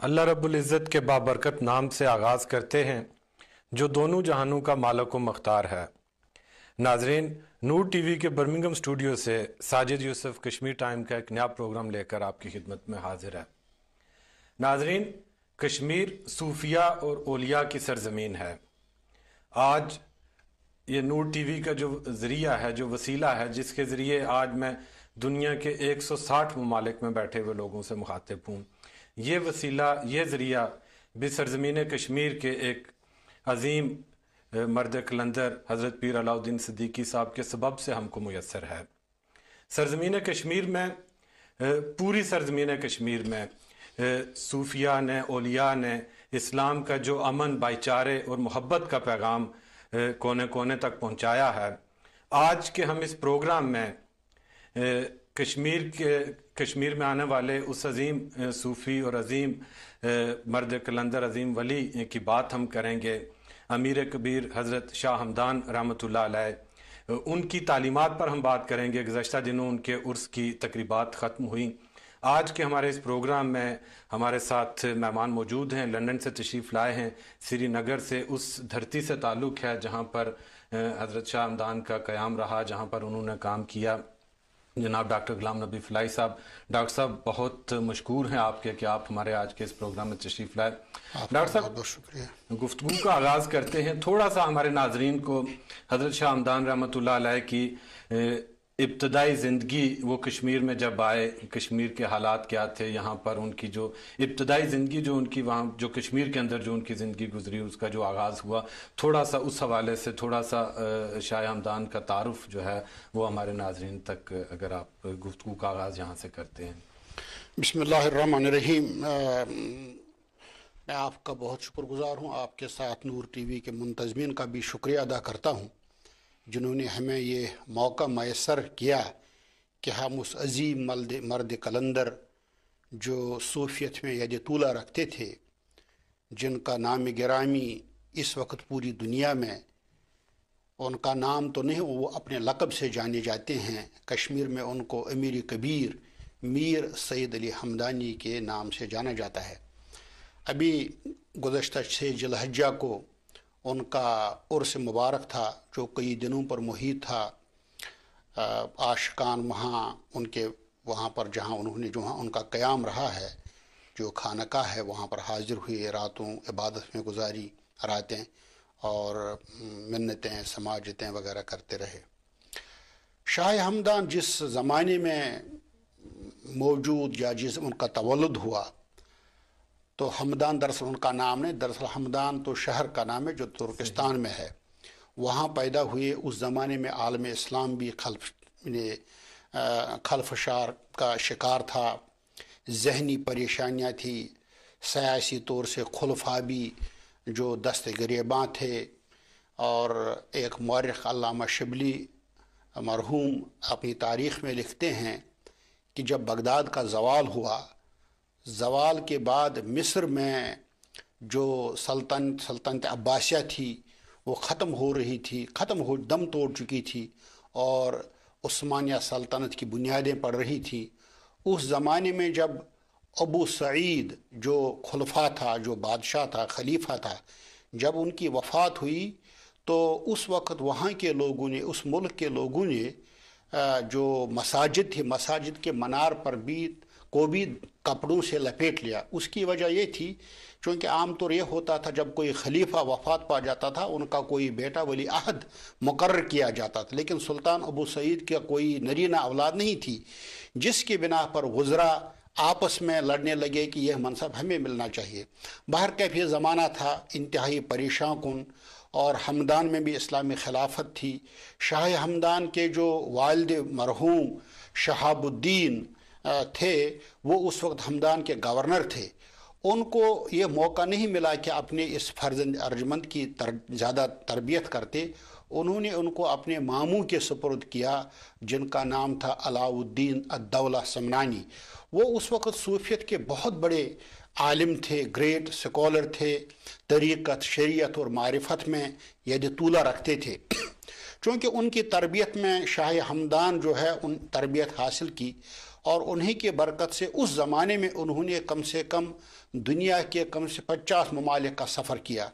अल्लाह रब्बुल इज़्ज़त के बाबरकत नाम से आगाज़ करते हैं, जो दोनों जहानों का मालक व मख्तार है। नाजरीन, नूर टीवी के बर्मिंगम स्टूडियो से साजिद यूसुफ कश्मीर टाइम का एक नया प्रोग्राम लेकर आपकी खिदमत में हाजिर है। नाजरीन, कश्मीर सूफिया और ओलिया की सरजमीन है। आज ये नूर टीवी का जो ज़रिया है, जो वसीला है, जिसके ज़रिए आज मैं दुनिया के 160 ममालिक में बैठे हुए लोगों से मुखातिब हूँ। ये वसीला, ये ज़रिया भी सरजमीन कश्मीर के एक अजीम मर्द कलंदर हज़रत पीर अलाउद्दीन सदीकी साहब के सबब से हमको मैसर है। सरजमीन कश्मीर में पूरी सरजमीन कश्मीर में सूफिया ने ओलिया ने, इस्लाम का जो अमन, भाईचारे और मोहब्बत का पैगाम कोने कोने तक पहुँचाया है। आज के हम इस प्रोग्राम में कश्मीर के, कश्मीर में आने वाले उस अजीम सूफ़ी और अजीम मर्द कलंदर अजीम वली की बात हम करेंगे। अमीर कबीर हज़रत शाह हमदान रहमत उनकी तालीमत पर हम बात करेंगे। गुजशत दिनों उनके उर्स की तकरीबा ख़त्म हुई। आज के हमारे इस प्रोग्राम में हमारे साथ मेहमान मौजूद हैं। लंदन से तशरीफ़ लाए हैं। श्रीनगर से उस धरती से ताल्लुक़ है जहाँ पर हज़रत शाह हमदान का क़याम रहा, जहाँ पर उन्होंने काम किया। जनाब डॉक्टर गुलाम नबी फलाई साहब। डॉक्टर साहब बहुत मशहूर हैं आपके कि आप हमारे आज के इस प्रोग्राम में तशरीफ़ लाए। डॉक्टर साहब बहुत शुक्रिया। गुफ्तु का आगाज़ करते हैं। थोड़ा सा हमारे नाजरीन को हज़रत शाह हमदान रहमत की इब्तदाई ज़िंदगी वो कश्मीर में जब आए, कश्मीर के हालात क्या थे, यहाँ पर उनकी जो इब्तदाई ज़िंदगी जो उनकी वहाँ, जो कश्मीर के अंदर जो उनकी ज़िंदगी गुजरी, उसका जो आगाज़ हुआ थोड़ा सा उस हवाले से थोड़ा सा शाह हमदान का तारफ़ जो है, वो हमारे नाजरन तक, अगर आप गुफ्तु का आगाज़ यहाँ से करते हैं। बसमीम मैं आपका बहुत शुक्रगुजार हूँ। आपके साथ नूर टी वी के मुंतजमिन का भी शुक्रिया अदा करता हूँ। जिन्होंने हमें ये मौका मैसर किया कि हम उस अजीम मर्द मर्द कलंदर जो सूफियत में यद तूला रखते थे, जिनका नाम गिरामी इस वक्त पूरी दुनिया में, उनका नाम तो नहीं, वो अपने लकब से जाने जाते हैं। कश्मीर में उनको अमीर कबीर मीर सैद अली हमदानी के नाम से जाना जाता है। अभी गुजशत छः जलहजा को उनका उर्स मुबारक था, जो कई दिनों पर मुहित था। आशकान वहाँ उनके, वहाँ पर जहाँ उन्होंने, जो उनका क़याम रहा है, जो खानका है, वहाँ पर हाजिर हुए रातों इबादत में गुजारी रातें और मन्नतें, समाजतें वगैरह करते रहे। शाह हमदान जिस ज़माने में मौजूद या जिस उनका तवलद हुआ तो हमदान दरअसल उनका नाम नहीं दरअसल हमदान तो शहर का नाम है जो तुर्किस्तान में है। वहाँ पैदा हुए उस ज़माने में आलम इस्लाम भी खल्फ खलफशार का शिकार था। जहनी परेशानियाँ थी। सियासी तौर से खुलफा भी जो दस्त गरीबा थे और एक मौरख अल्लामा शबली मरहूम अपनी तारीख़ में लिखते हैं कि जब बगदाद का जवाल हुआ जवाल के बाद मिस्र में जो सल्तनत सल्तनत अब्बासिया थी, वो ख़त्म हो रही थी, ख़त्म हो, दम तोड़ चुकी थी और उस्मानिया सल्तनत की बुनियादें पड़ रही थी। उस ज़माने में जब अबू सईद, जो खुलफा था, जो बादशाह था, खलीफा था, जब उनकी वफ़ात हुई तो उस वक्त वहाँ के लोगों ने, उस मुल्क के लोगों ने जो मसाजिद थी, मसाजिद के मनार पर भी को भी कपड़ों से लपेट लिया। उसकी वजह ये थी क्योंकि आमतौर यह होता था, जब कोई खलीफा वफात पा जाता था, उनका कोई बेटा, वली अहद मुकर किया जाता था। लेकिन सुल्तान अबू सईद का कोई नरीना औलाद नहीं थी, जिसकी बिना पर गुजरा आपस में लड़ने लगे कि यह मनसब हमें मिलना चाहिए। बाहर कैफ ये ज़माना था, इंतहाई परेशान कन और हमदान में भी इस्लामी खिलाफत थी। शाह हमदान के जो वालद मरहूम शहाबुद्दीन थे वो उस वक्त हमदान के गवर्नर थे। उनको ये मौका नहीं मिला कि अपने इस फ़र्ज़ अर्जमंद की तर, ज़्यादा तरबियत करते। उन्होंने उनको अपने मामू के सपुर्द किया जिनका नाम था अलाउद्दीन अद्दौला समनानी। वो उस वक्त सूफियत के बहुत बड़े आलिम थे ग्रेट स्कॉलर थे तरीक़त शरीयत और मारिफत में यदि तूला रखते थे। चूँकि उनकी तरबियत में शाह हमदान जो है उन तरबियत हासिल की और उन्हीं के बरकत से उस ज़माने में उन्होंने कम से कम दुनिया के कम से पचास ममालिक का सफ़र किया।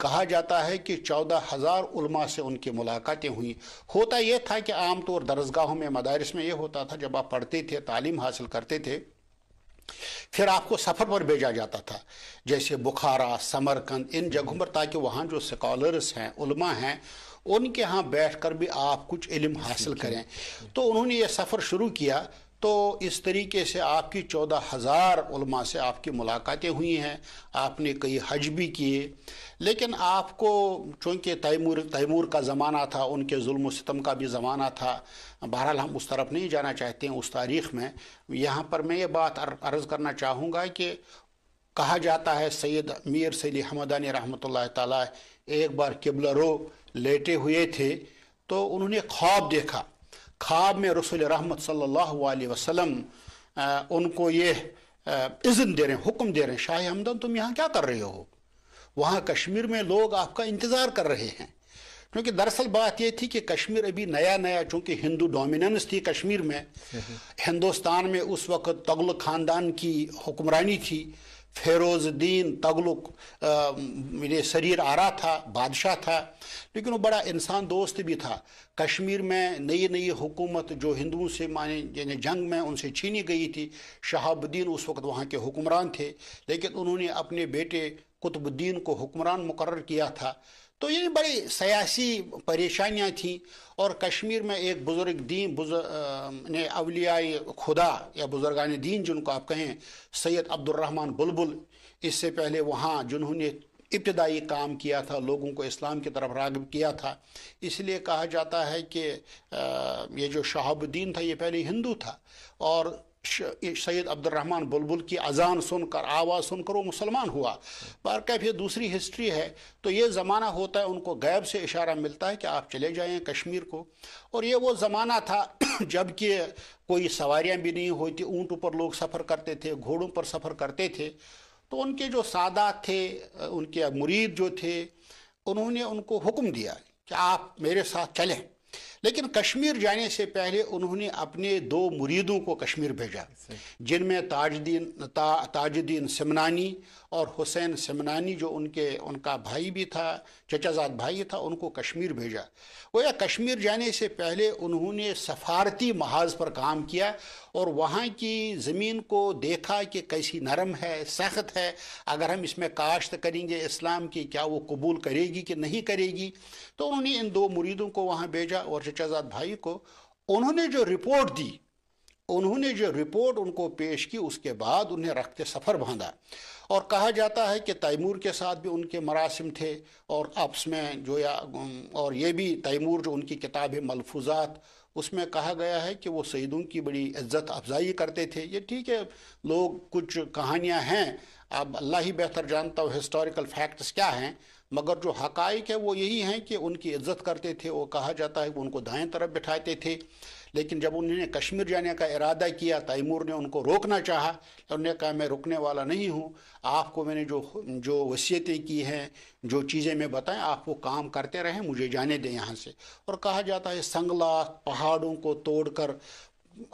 कहा जाता है कि चौदह हज़ार उलमा से उनकी मुलाकातें हुई। होता यह था कि आमतौर दरसगाहों में मदारस में यह होता था जब आप पढ़ते थे तालीम हासिल करते थे फिर आपको सफ़र पर भेजा जाता था। जैसे बुखारा समरकंद इन जगहों पर ताकि वहाँ जो स्कॉलर्स हैं उलमा हैं उनके यहाँ बैठ कर भी आप कुछ इल्म हासिल करें। तो उन्होंने ये सफ़र शुरू किया। तो इस तरीके से आपकी चौदह हज़ार से आपकी मुलाकातें हुई हैं, आपने कई हज भी किए। लेकिन आपको चूँकि तैमूर तैमूर का ज़माना था, उनके जुल्म सितम का भी ज़माना था, बहरहाल हम उस तरफ़ नहीं जाना चाहते हैं उस तारीख़ में। यहाँ पर मैं ये बात अर्ज़ करना चाहूँगा कि कहा जाता है, सैयद मीर सली हमदानी रहमत ताला, एक बार किबलरो लेटे हुए थे तो उन्होंने ख्वाब देखा। ख्वाब में रसूल रहमत सल्लल्लाहु अलैहि वसल्लम उनको ये इज़्न दे रहे हैं हुक्म दे रहे हैं शाह हमदन तुम यहाँ क्या कर रहे हो? वहाँ कश्मीर में लोग आपका इंतज़ार कर रहे हैं। क्योंकि दरअसल बात यह थी कि कश्मीर अभी नया नया चूँकि हिंदू डोमिनेंस थी कश्मीर में हिंदुस्तान में उस वक्त तगल ख़ानदान की हुक्मरानी थी फेरोज़द्दीन तगलुक ये शरीर आरा था, बादशाह था, लेकिन वो बड़ा इंसान दोस्त भी था। कश्मीर में नई नई हुकूमत जो हिंदुओं से माने, यानी जंग में उनसे छीनी गई थी, शहाबुद्दीन उस वक्त वहाँ के हुक्मरान थे, लेकिन उन्होंने अपने बेटे कुतुबुद्दीन को हुक्मरान मुकर किया था। तो ये बड़ी सियासी परेशानियाँ थी और कश्मीर में एक बुज़ुर्ग दीन बुज़ुर्ग ने अवलियाई खुदा या बुजुर्गान दीन जिनको आप कहें, सैयद अब्दुलरहमान बुलबुल, इससे पहले वहाँ जिन्होंने इब्तदाई काम किया था, लोगों को इस्लाम की तरफ़ रागब किया था। इसलिए कहा जाता है कि ये जो शहाबुद्दीन था, ये पहले हिंदू था और सैयद अब्दुलरहमान बुलबुल की अजान सुनकर, आवाज़ सुनकर वो मुसलमान हुआ। पर क्या फिर दूसरी हिस्ट्री है तो ये ज़माना होता है, उनको गैब से इशारा मिलता है कि आप चले जाएँ कश्मीर को। और ये वो ज़माना था जबकि कोई सवारियाँ भी नहीं होती ऊँट ऊपर लोग सफ़र करते थे, घोड़ों पर सफ़र करते थे। तो उनके जो सादात थे, उनके मुरीद जो थे, उन्होंने उनको हुक्म दिया कि आप मेरे साथ चलें। लेकिन कश्मीर जाने से पहले उन्होंने अपने दो मुरीदों को कश्मीर भेजा जिनमें ताजदीन ता, ताजुद्दीन सिमनानी और हुसैन सिमनानी जो उनके उनका भाई भी था चचाजाद भाई था उनको कश्मीर भेजा। वो या कश्मीर जाने से पहले उन्होंने सफारती महाज पर काम किया और वहाँ की ज़मीन को देखा कि कैसी नरम है सख्त है अगर हम इसमें काश्त करेंगे इस्लाम की क्या वो कबूल करेगी कि नहीं करेगी? तो उन्होंने इन दो मुरीदों को वहाँ भेजा और चचाजाद भाई को उन्होंने जो रिपोर्ट दी, उन्होंने जो रिपोर्ट उनको पेश की, उसके बाद उन्हें रख के सफ़र बांधा। और कहा जाता है कि तैमूर के साथ भी उनके मरासम थे और आपस में जो या और ये भी तैमूर जो उनकी किताब है मलफूजात, उसमें कहा गया है कि वो सईदों की बड़ी इज़्ज़त अफजाई करते थे। ये ठीक है, लोग कुछ कहानियाँ हैं अब अल्लाह ही बेहतर जानता हो हिस्टोरिकल फैक्ट्स क्या हैं मगर जो हकाइक है, वो यही हैं कि उनकी इज़्ज़त करते थे, वो कहा जाता है कि उनको दाएँ तरफ़ बिठाते थे। लेकिन जब उन्होंने कश्मीर जाने का इरादा किया, तैमूर ने उनको रोकना चाहा तो उन्होंने कहा, मैं रुकने वाला नहीं हूँ। आपको मैंने जो जो वसीयतें की हैं, जो चीज़ें मैं बताएँ, आप वो काम करते रहें, मुझे जाने दें यहाँ से। और कहा जाता है संगला पहाड़ों को तोड़कर,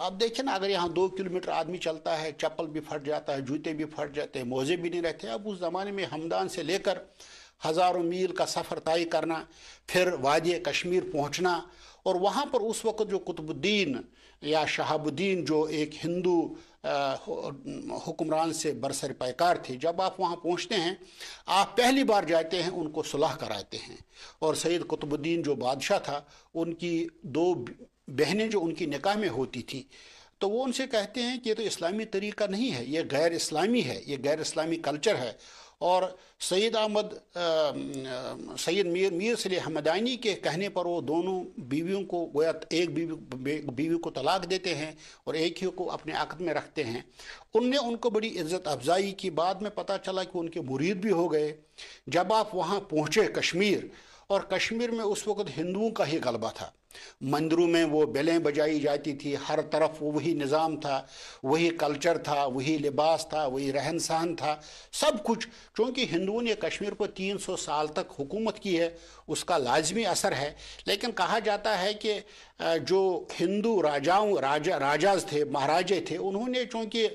आप देखिए ना, अगर यहाँ दो किलोमीटर आदमी चलता है, चप्पल भी फट जाता है, जूते भी फट जाते हैं, मोजे भी नहीं रहते। अब उस ज़माने में हमदान से लेकर हज़ारों मील का सफ़र तय करना, फिर वादी कश्मीर पहुँचना, और वहाँ पर उस वक्त जो कुतुबुद्दीन या शहाबुद्दीन जो एक हिंदू हुक्मरान से बरसर पैकार थे, जब आप वहाँ पहुँचते हैं, आप पहली बार जाते हैं, उनको सुलह कराते हैं। और सैद कुतुबुद्दीन जो बादशाह था, उनकी दो बहनें जो उनकी निकाह में होती थी तो वो उनसे कहते हैं कि ये तो इस्लामी तरीका नहीं है, ये गैर इस्लामी है, ये गैर इस्लामी कल्चर है और सैद अहमद सैद मीर मीर सली हमदानी के कहने पर वो दोनों बीवियों को गोया, एक बीवी बीवी को तलाक देते हैं और एक ही को अपने आकत में रखते हैं। उनने उनको बड़ी इज़्ज़त अफजाई की। बाद में पता चला कि उनके मुरीद भी हो गए। जब आप वहाँ पहुँचे कश्मीर, और कश्मीर में उस वक्त हिंदुओं का ही गलबा था। मंदिरों में वो बेलें बजाई जाती थी, हर तरफ़ वही निज़ाम था, वही कल्चर था, वही लिबास था, वही रहन सहन था, सब कुछ। चूँकि हिंदुओं ने कश्मीर पर 300 साल तक हुकूमत की है, उसका लाजमी असर है। लेकिन कहा जाता है कि जो हिंदू राजाओं, राजा, राजाज थे, महाराजे थे, उन्होंने चूँकि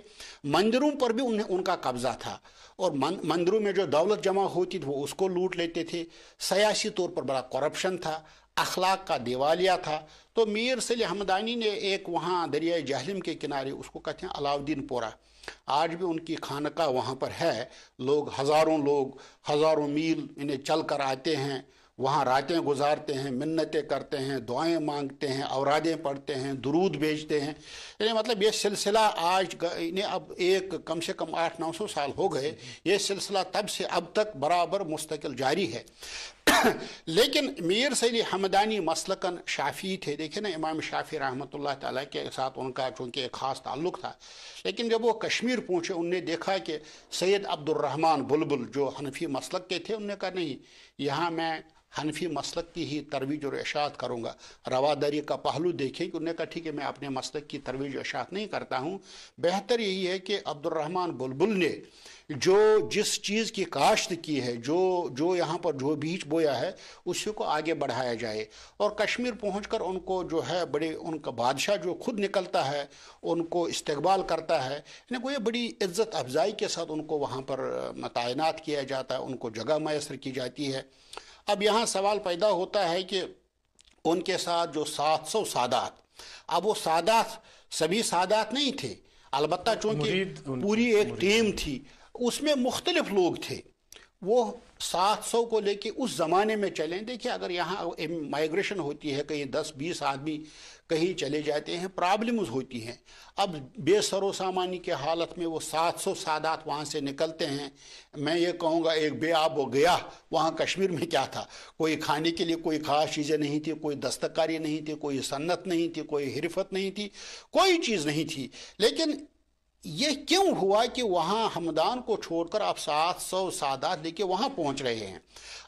मंदिरों पर भी उन्हें, उनका कब्ज़ा था। और मंदिरों में जो दौलत जमा होती थी, वो उसको लूट लेते थे। सियासी तौर पर बड़ा करप्शन था। अखलाक का दिवालिया था। तो मीर सली हमदानी ने एक वहाँ दरिया जहलम के किनारे उसको कहते हैं अलाउद्दीन पोरा। आज भी उनकी खानका वहाँ पर है। लोग हज़ारों लोग, हज़ारों मील इन्हें चल कर आते हैं। वहाँ रातें गुजारते हैं, मिन्नतें करते हैं, दुआएँ मांगते हैं, औरादें पढ़ते हैं, दरूद भेजते हैं। यानी मतलब ये सिलसिला आज इन्हें अब एक कम से कम आठ नौ सौ साल हो गए। ये सिलसिला तब से अब तक बराबर मुस्तकिल जारी है। लेकिन मीर सैली हमदानी मसलकन शाफ़ी थे। देखे ना, इमाम शाफ़ी रहमत ताला के साथ उनका चूँकि एक ख़ास ताल्लुक़ था। लेकिन जब वो कश्मीर पहुँचे, उनने देखा कि सैयद अब्दुलरहमान बुलबुल जो हनफी मसलक के थे, उनने कहा, नहीं, यहाँ मैं हनफी मसलक की ही तरवीज और इशात करूँगा। रवादारी का पहलू देखें कि उन्होंने कहा, ठीक है, मैं अपने मसलक की तरवीज इशात नहीं करता हूँ। बेहतर यही है कि अब्दुलरहमान बुलबुल ने जो जिस चीज़ की काश्त की है जो जो यहाँ पर जो बीज बोया है उसी को आगे बढ़ाया जाए। और कश्मीर पहुँच उनको जो है बड़े उनका बादशाह जो खुद निकलता है उनको इस्तकबाल करता है यानी को ये बड़ी इज़्ज़त अफजाई के साथ उनको वहाँ पर तैनात किया जाता है उनको जगह मैसर की जाती है। अब यहाँ सवाल पैदा होता है कि उनके साथ जो सात सौ सादात अब वो सादात सभी सादात नहीं थे। अलबत् चूँकि पूरी एक टीम थी उसमें मुख्तलिफ़ लोग थे। वो सात सौ को लेके उस ज़माने में चलें। देखिए, अगर यहाँ माइग्रेशन होती है, कहीं दस बीस आदमी कहीं चले जाते हैं प्रॉब्लम्स होती हैं। अब बेसरो सामानी के हालत में वो सात सौ सादात वहाँ से निकलते हैं। मैं ये कहूँगा, एक बे आप वो गया, वहाँ कश्मीर में क्या था? कोई खाने के लिए कोई ख़ास चीज़ें नहीं थी, कोई दस्तकारी नहीं थी, कोई सन्नत नहीं थी, कोई हिरफत नहीं थी, कोई चीज़ नहीं थी। लेकिन ये क्यों हुआ कि वहाँ हमदान को छोड़कर आप सात सौ सादात लेके वहाँ पहुँच रहे हैं?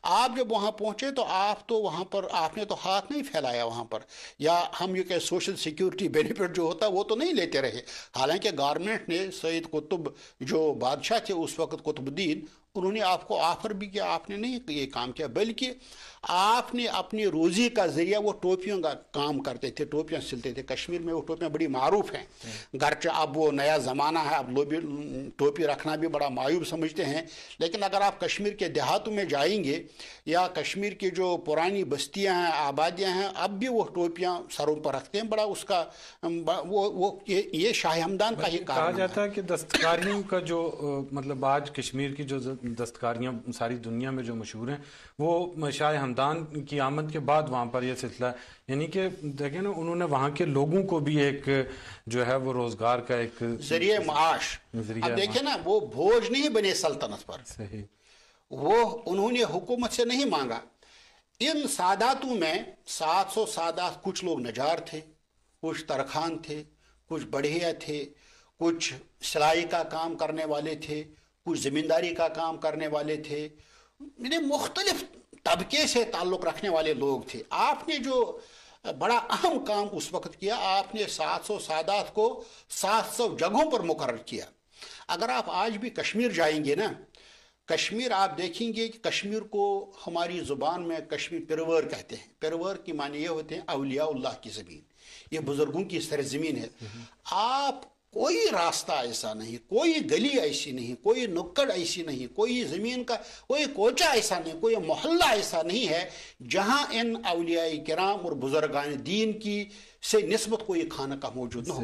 आप जब वहाँ पहुँचे तो आप तो वहाँ पर आपने तो हाथ नहीं फैलाया वहाँ पर। या हम ये कह सोशल सिक्योरिटी बेनिफिट जो होता वो तो नहीं लेते रहे। हालाँकि गवर्नमेंट ने सईद कुतुब जो बादशाह थे उस वक्त कुतुबुद्दीन उन्होंने आपको ऑफ़र भी किया आपने नहीं ये काम किया बल्कि आपने अपनी रोज़ी का ज़रिया वो टोपियों का काम करते थे टोपियाँ सिलते थे। कश्मीर में वो टोपियाँ बड़ी मरूफ हैं। घर गर्च अब वो नया ज़माना है अब लोग भी टोपी रखना भी बड़ा मायूब समझते हैं। लेकिन अगर आप कश्मीर के देहातों में जाएँगे या कश्मीर की जो पुरानी बस्तियाँ हैं आबादियाँ हैं अब भी वो टोपियाँ सरों पर रखते हैं। बड़ा उसका वो वो ये, ये शाह हमदान का ही कहा जाता है कि दस्तकारियों का जो मतलब आज कश्मीर की जो दस्तकारियाँ सारी दुनिया में जो मशहूर हैं वो शाह हमदान की आमद के बाद वहाँ पर यह सिलसिला यानी कि देखें ना उन्होंने वहाँ के लोगों को भी एक जो है वो रोज़गार का एक ज़रिए माश अब देखे ना वो भोज नहीं बने सल्तनत पर। सही। वो उन्होंने हुकूमत से नहीं मांगा। इन सादातों में सात सौ सादात कुछ लोग नजार थे, कुछ तरखान थे, कुछ बढ़िया थे, कुछ सिलाई का काम करने वाले थे, कुछ ज़मींदारी का काम करने वाले थे। मुख्तलिफ़ तबके से ताल्लुक़ रखने वाले लोग थे। आपने जो बड़ा अहम काम उस वक्त किया, आपने 700 सादात को 700 जगहों पर मुकर किया। अगर आप आज भी कश्मीर जाएँगे ना कश्मीर, आप देखेंगे कि कश्मीर को हमारी ज़ुबान में कश्मीर पिरवर कहते हैं। पिरवर की माने ये होते हैं अलियाल्लाह की ज़मीन। ये बुज़ुर्गों की सरजमीन है। आप कोई रास्ता ऐसा नहीं, कोई गली ऐसी नहीं, कोई नुक्कड़ ऐसी नहीं, कोई ज़मीन का, कोई कोचा ऐसा नहीं, कोई मोहल्ला ऐसा नहीं है जहाँ इन अलिया कराम और बुजुर्गान दीन की से नस्बत कोई खाना का मौजूद न हो।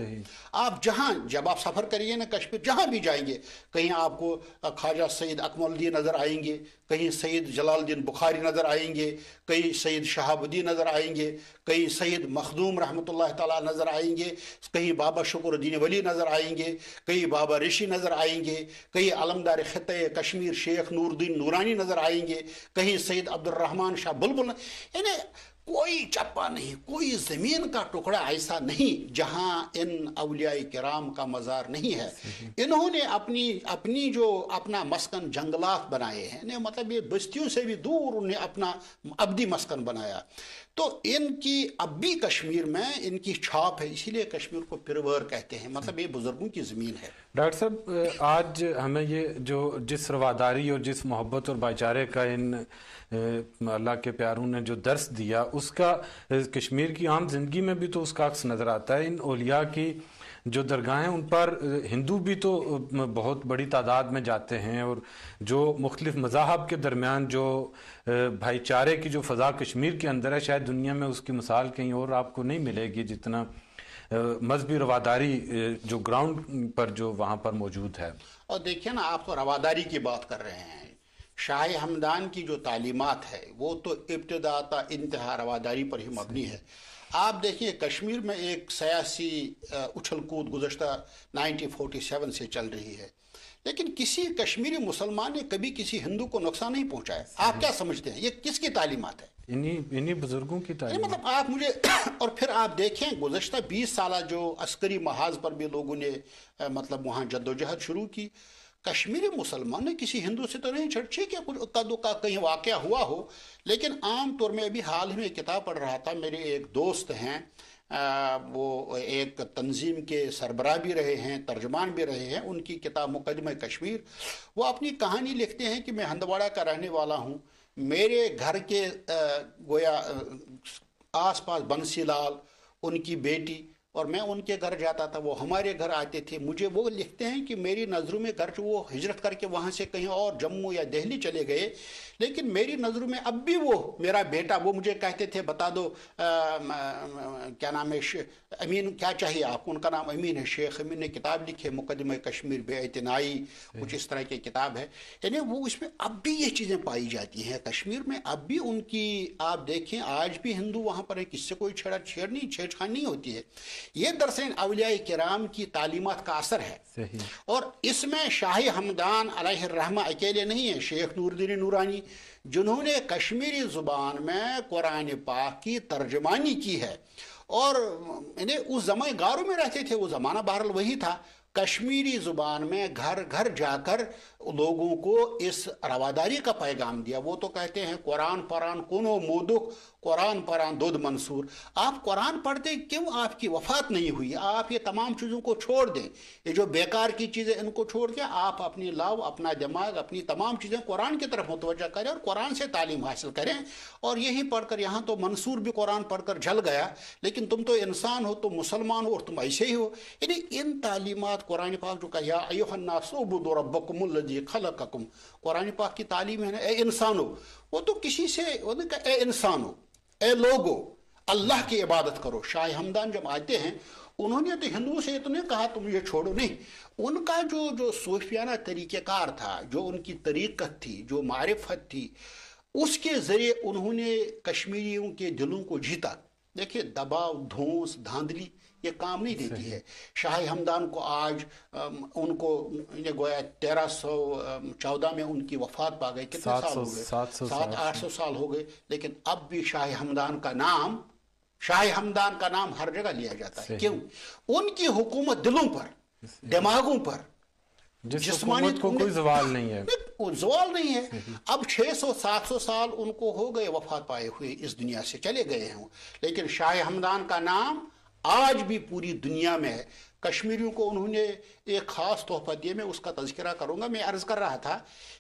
आप जहाँ जब आप सफ़र करिए ना कश्मीर जहाँ भी जाएँगे कहीं आपको ख्वाजा सैद अकमलद्दीन नज़र आएँगे कहीं सईद जलालुद्दीन बुखारी नज़र आएँगे कहीं सईद शहाबुद्दीन नज़र आएँगे कहीं सईद मखदूम रहमत ताला नज़र आएँगे कहीं बाबा शुक्रद्दीन वली नज़र आएँगे कहीं बाबा ऋषि नज़र आएँगे कहीं अलमदार ख़त कश्मीर शेख नूरुद्दीन नूरानी नज़र आएँगे कहीं सईद अब्दुलरहमान शाह बुलबुल यानी कोई चप्पा नहीं, कोई ज़मीन का टुकड़ा ऐसा नहीं जहाँ इन अलिया कराम का मज़ार नहीं है। इन्होंने अपनी अपनी जो अपना मस्कन जंगलात बनाए हैं मतलब ये बस्तियों से भी दूर उन्हें अपना अब्दी मस्कन बनाया। तो इनकी अब भी कश्मीर में इनकी छाप है, इसीलिए कश्मीर को पिरवर कहते हैं मतलब ये बुज़ुर्गों की ज़मीन है। डॉक्टर साहब, आज हमें ये जो जिस रवादारी और जिस मोहब्बत और भाईचारे का इन अल्लाह के प्यारों ने जो दर्स दिया, उसका कश्मीर की आम ज़िंदगी में भी तो उसका अक्स नज़र आता है। इन ओलिया की जो दरगाहें, उन पर हिंदू भी तो बहुत बड़ी तादाद में जाते हैं और जो मुख्तलिफ़ मज़ाहब के दरमियान जो भाईचारे की जो फ़ज़ा कश्मीर के अंदर है, शायद दुनिया में उसकी मिसाल कहीं और आपको नहीं मिलेगी जितना मजहबी रवादारी जो ग्राउंड पर जो वहाँ पर मौजूद है। और देखिए ना, आप तो रवादारी की बात कर रहे हैं। शाह हमदान की जो तालीमत है वो तो इब्तदा इंतहा रवादारी पर ही मबनी है। आप देखिए कश्मीर में एक सियासी उछल कूद गुजशत 1947 से चल रही है। लेकिन किसी कश्मीरी मुसलमान ने कभी किसी हिंदू को नुकसान नहीं पहुँचाया। आप क्या समझते हैं? ये किसकी तालीमत है? इन्हीं इन्हीं बुज़ुर्गों की तालीम मतलब आप मुझे और फिर आप देखें गुजशत 20 साल जो अस्करी महाज पर भी लोगों ने मतलब वहाँ जद्दोजहद शुरू की। कश्मीरी मुसलमान ने किसी हिंदू से तो नहीं छड़छी क्या कुछ उक्का दुक्का कहीं वाक़ हुआ हो। लेकिन आम तौर में अभी हाल ही में किताब पढ़ रहा था, मेरे एक दोस्त हैं वो एक तंजीम के सरबरा भी रहे हैं, तर्जमान भी रहे हैं, उनकी किताब मुकदम कश्मीर। वो अपनी कहानी लिखते हैं कि मैं हंदवाड़ा का रहने वाला हूँ। मेरे घर के गोया आस पास बंसी लाल उनकी बेटी और मैं उनके घर जाता था वो हमारे घर आते थे। मुझे वो लिखते हैं कि मेरी नज़रों में घर वो हिजरत करके वहाँ से कहीं और जम्मू या दिल्ली चले गए लेकिन मेरी नज़रों में अब भी वो मेरा बेटा वो मुझे कहते थे बता दो आ, क्या नाम है अमीन क्या चाहिए आपको? उनका नाम अमीन है शेख अमीन ने किताब लिखी है मुकदम कश्मीर बेतनाई कुछ इस तरह की किताब है। यानी वो उसमें अब भी ये चीज़ें पाई जाती हैं। कश्मीर में अब भी उनकी आप देखें आज भी हिंदू वहाँ पर है किससे कोई छेड़ा छेड़ नहीं छेड़छाड़ नहीं होती है। ये दरअसल अलिया कराम की तालीमत का असर है। और इसमें शाही हमदान रहमा अकेले नहीं है शेख नूरदीन नूरानी जिन्होंने कश्मीरी ज़ुबान में कुरान पाक की तर्जमानी की है। और उस जमा गारों में रहते थे वो ज़माना बहरल वही था। कश्मीरी ज़ुबान में घर घर जाकर लोगों को इस रवादारी का पैगाम दिया। वो तो कहते हैं कुरान परान कोनो मोदुक कुरान परान दुद मंसूर। आप कुरान पढ़ते क्यों? आपकी वफात नहीं हुई। आप ये तमाम चीज़ों को छोड़ दें। ये जो बेकार की चीज़ें इनको छोड़ के आप अपनी लाव, अपना दिमाग, अपनी तमाम चीज़ें कुरान की तरफ़ मुतवजा करें और कुरान से तालीम हासिल करें। और यही पढ़कर यहाँ तो मंसूर भी कुरान पढ़कर जल गया। लेकिन तुम तो इंसान हो, तुम मुसलमान हो और तुम ऐसे ही हो। यानी इन तालीमत कुरान पाक जो कहा रबकुमुल्लजी खलकुम कुरान पाक की तालीम है ना, ए इंसानो वो तो किसी से, वो ए इंसानो ए लोगो, अल्लाह की इबादत करो। शाह हमदान जब आते हैं, उन्होंने तो हिंदुओं से नहीं कहा, तुम ये छोड़ो। नहीं, उनका जो जो सूफियाना तरीक़ेकार था, जो उनकी तरीक़त थी, जो मारफत थी, उसके ज़रिए उन्होंने कश्मीरियों के दिलों को जीता। देखिए, दबाव, धोंस, धांधली ये काम नहीं देती है। शाह हमदान को आज उनको गोया तेरह सौ चौदह में उनकी वफात पा गई। कितने साल हो गए? सात आठ सौ। साल हो गए। लेकिन अब भी शाह हमदान का नाम शाह हमदान का नाम हर जगह लिया जाता है। क्यों? उनकी हुकूमत दिलों पर दिमागों पर जिसमानी को कोई जवाल नहीं है। जवाल नहीं है। अब 600 700 साल उनको हो गए वफात पाए हुए इस दुनिया से चले गए हैं। लेकिन शाह हमदान का नाम आज भी पूरी दुनिया में है कश्मीरियों को उन्होंने एक ख़ास तोहफा दिया। मैं उसका तस्करा करूँगा। मैं अर्ज़ कर रहा था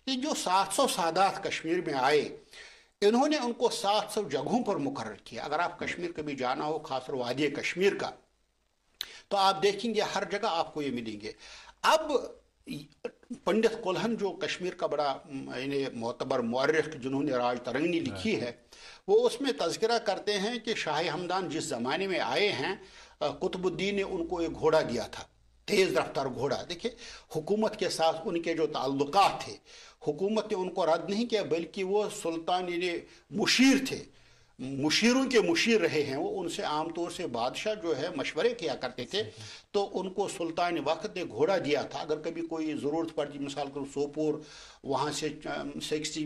कि जो 700 सादात कश्मीर में आए इन्होंने उनको 700 जगहों पर मुकर किया। अगर आप कश्मीर कभी जाना हो खासकर वादी कश्मीर का तो आप देखेंगे हर जगह आपको ये मिलेंगे। अब पंडित कोल्हन जो कश्मीर का बड़ा मोतबर मौरख जिन्होंने राज तरंगनी लिखी है वो उसमें तस्करा करते हैं कि शाह हमदान जिस ज़माने में आए हैं कुतुबुद्दीन ने उनको एक घोड़ा दिया था तेज़ रफ्तार घोड़ा। देखिए हुकूमत के साथ उनके जो ताल्लुक थे हुकूमत ने उनको रद्द नहीं किया बल्कि वो सुल्तान मुशीर थे। मुशीरों के मुशीर रहे हैं वो उनसे आमतौर से बादशाह जो है मशवरे किया करते थे। तो उनको सुल्तान वक्त ने घोड़ा दिया था। अगर कभी कोई ज़रूरत पड़ती मिसाल करो सोपोर वहाँ से सिक्सटी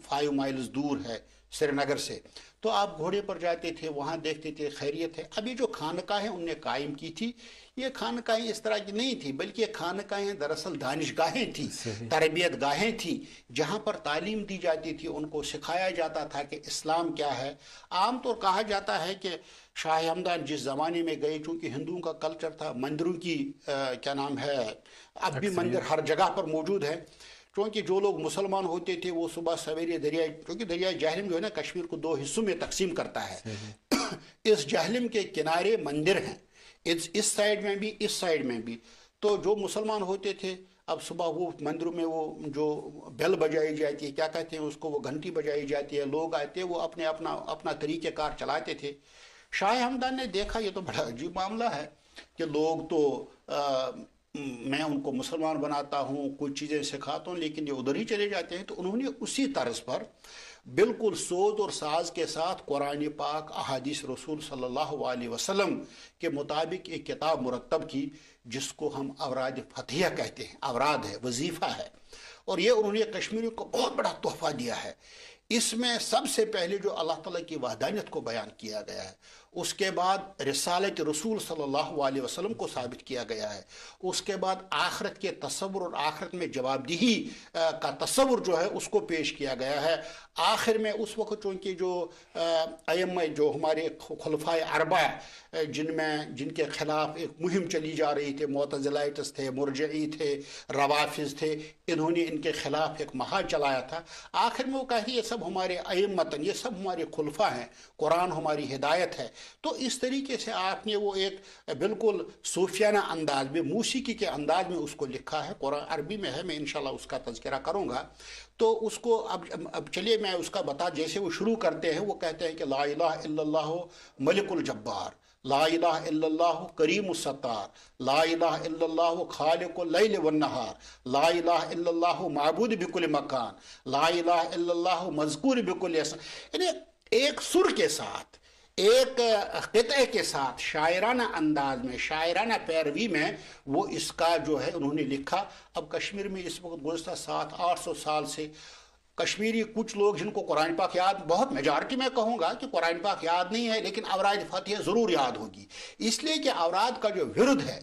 फाइव माइल्स दूर है श्रीनगर से। तो आप घोड़े पर जाते थे वहाँ देखते थे खैरियत है। अभी जो खानकाहें उनने कायम की थी ये खानकाहें इस तरह की नहीं थी बल्कि ये खानकाहें दरअसल दानिशगाहें थी तरबियत गाहें थी जहाँ पर तालीम दी जाती थी उनको सिखाया जाता था कि इस्लाम क्या है। आमतौर कहा जाता है कि शाह हमदान जिस ज़माने में गए चूँकि हिंदुओं का कल्चर था मंदिरों की आ, क्या नाम है अब भी मंदिर हर जगह पर मौजूद है। क्योंकि जो लोग मुसलमान होते थे वो सुबह सवेरे दरिया क्योंकि दरिया जहलिम जो है ना कश्मीर को दो हिस्सों में तकसीम करता है। इस जहलिम के किनारे मंदिर हैं। इस इस साइड में भी इस साइड में भी। तो जो मुसलमान होते थे अब सुबह वो मंदिरों में वो जो बेल बजाई जाती है क्या कहते हैं उसको वो घंटी बजाई जाती है लोग आते वो अपने अपना अपना तरीक़ेकार चलाते थे। शाह हमदान ने देखा ये तो बड़ा अजीब मामला है कि लोग तो आ, मैं उनको मुसलमान बनाता हूँ कुछ चीज़ें सिखाता हूँ, लेकिन ये उधर ही चले जाते हैं तो उन्होंने उसी तर्ज पर बिल्कुल सोच और साज के साथ कुरान पाक, अहादीस रसूल सल्लल्लाहु अलैहि वसल्लम के मुताबिक एक किताब मुरतब की, जिसको हम अवराद फतिया कहते हैं। अवराद है, वजीफ़ा है। और ये उन्होंने कश्मीरियों को बहुत बड़ा तोहफा दिया है। इसमें सबसे पहले जो अल्लाह ताला की वहदानियत को बयान किया गया है उसके बाद रसूल सल्लल्लाहु अलैहि वसल्लम को साबित किया गया है। उसके बाद आखरत के तस्वुर और आखरत में जवाबदेही का तस्वुर जो है, उसको पेश किया गया है। आखिर में उस वक्त चूँकि जो अयम जो हमारे खलफा अरबा जिनमें, जिनके खिलाफ एक मुहिम चली जा रही थी मोतजलाइटस थे, मुरजई थे, रवाफिज थे, इन्होंने इनके खिलाफ एक महा चलाया था। आखिर में वो कहती ये सब हमारे अयमतन ये सब हमारे खुलफा हैं, कुरान हमारी हिदायत है तो इस तरीके से आपने वो एक बिल्कुल सूफियाना अंदाज में, मूसीकी के अंदाज में उसको लिखा है। कुरान अरबी में है, मैं इनशाला उसका तस्करा करूँगा। तो उसको अब अब चलिए मैं उसका बता, जैसे वो शुरू करते हैं, वो कहते हैं कि ला इलाहा मलिकुल जब्बार, ला इलाहा करीम सत्तार, ला खालिक लैल वन्नहार ला माबूद बिकुल मकान, ला इलाहा मजकूर बिकुल यानी एक सुर के साथ एक क़े के साथ, शायराना अंदाज में, शायराना पैरवी में वो इसका जो है उन्होंने लिखा। अब कश्मीर में इस वक्त गुजशत सात, आठ सौ साल से कश्मीरी कुछ लोग जिनको कुरान पाक याद, बहुत मेजॉरिटी में कहूँगा कि कुरान पाक याद नहीं है, लेकिन अवराज फतेह ज़रूर याद होगी। इसलिए कि अवराध का जो विरुद्ध है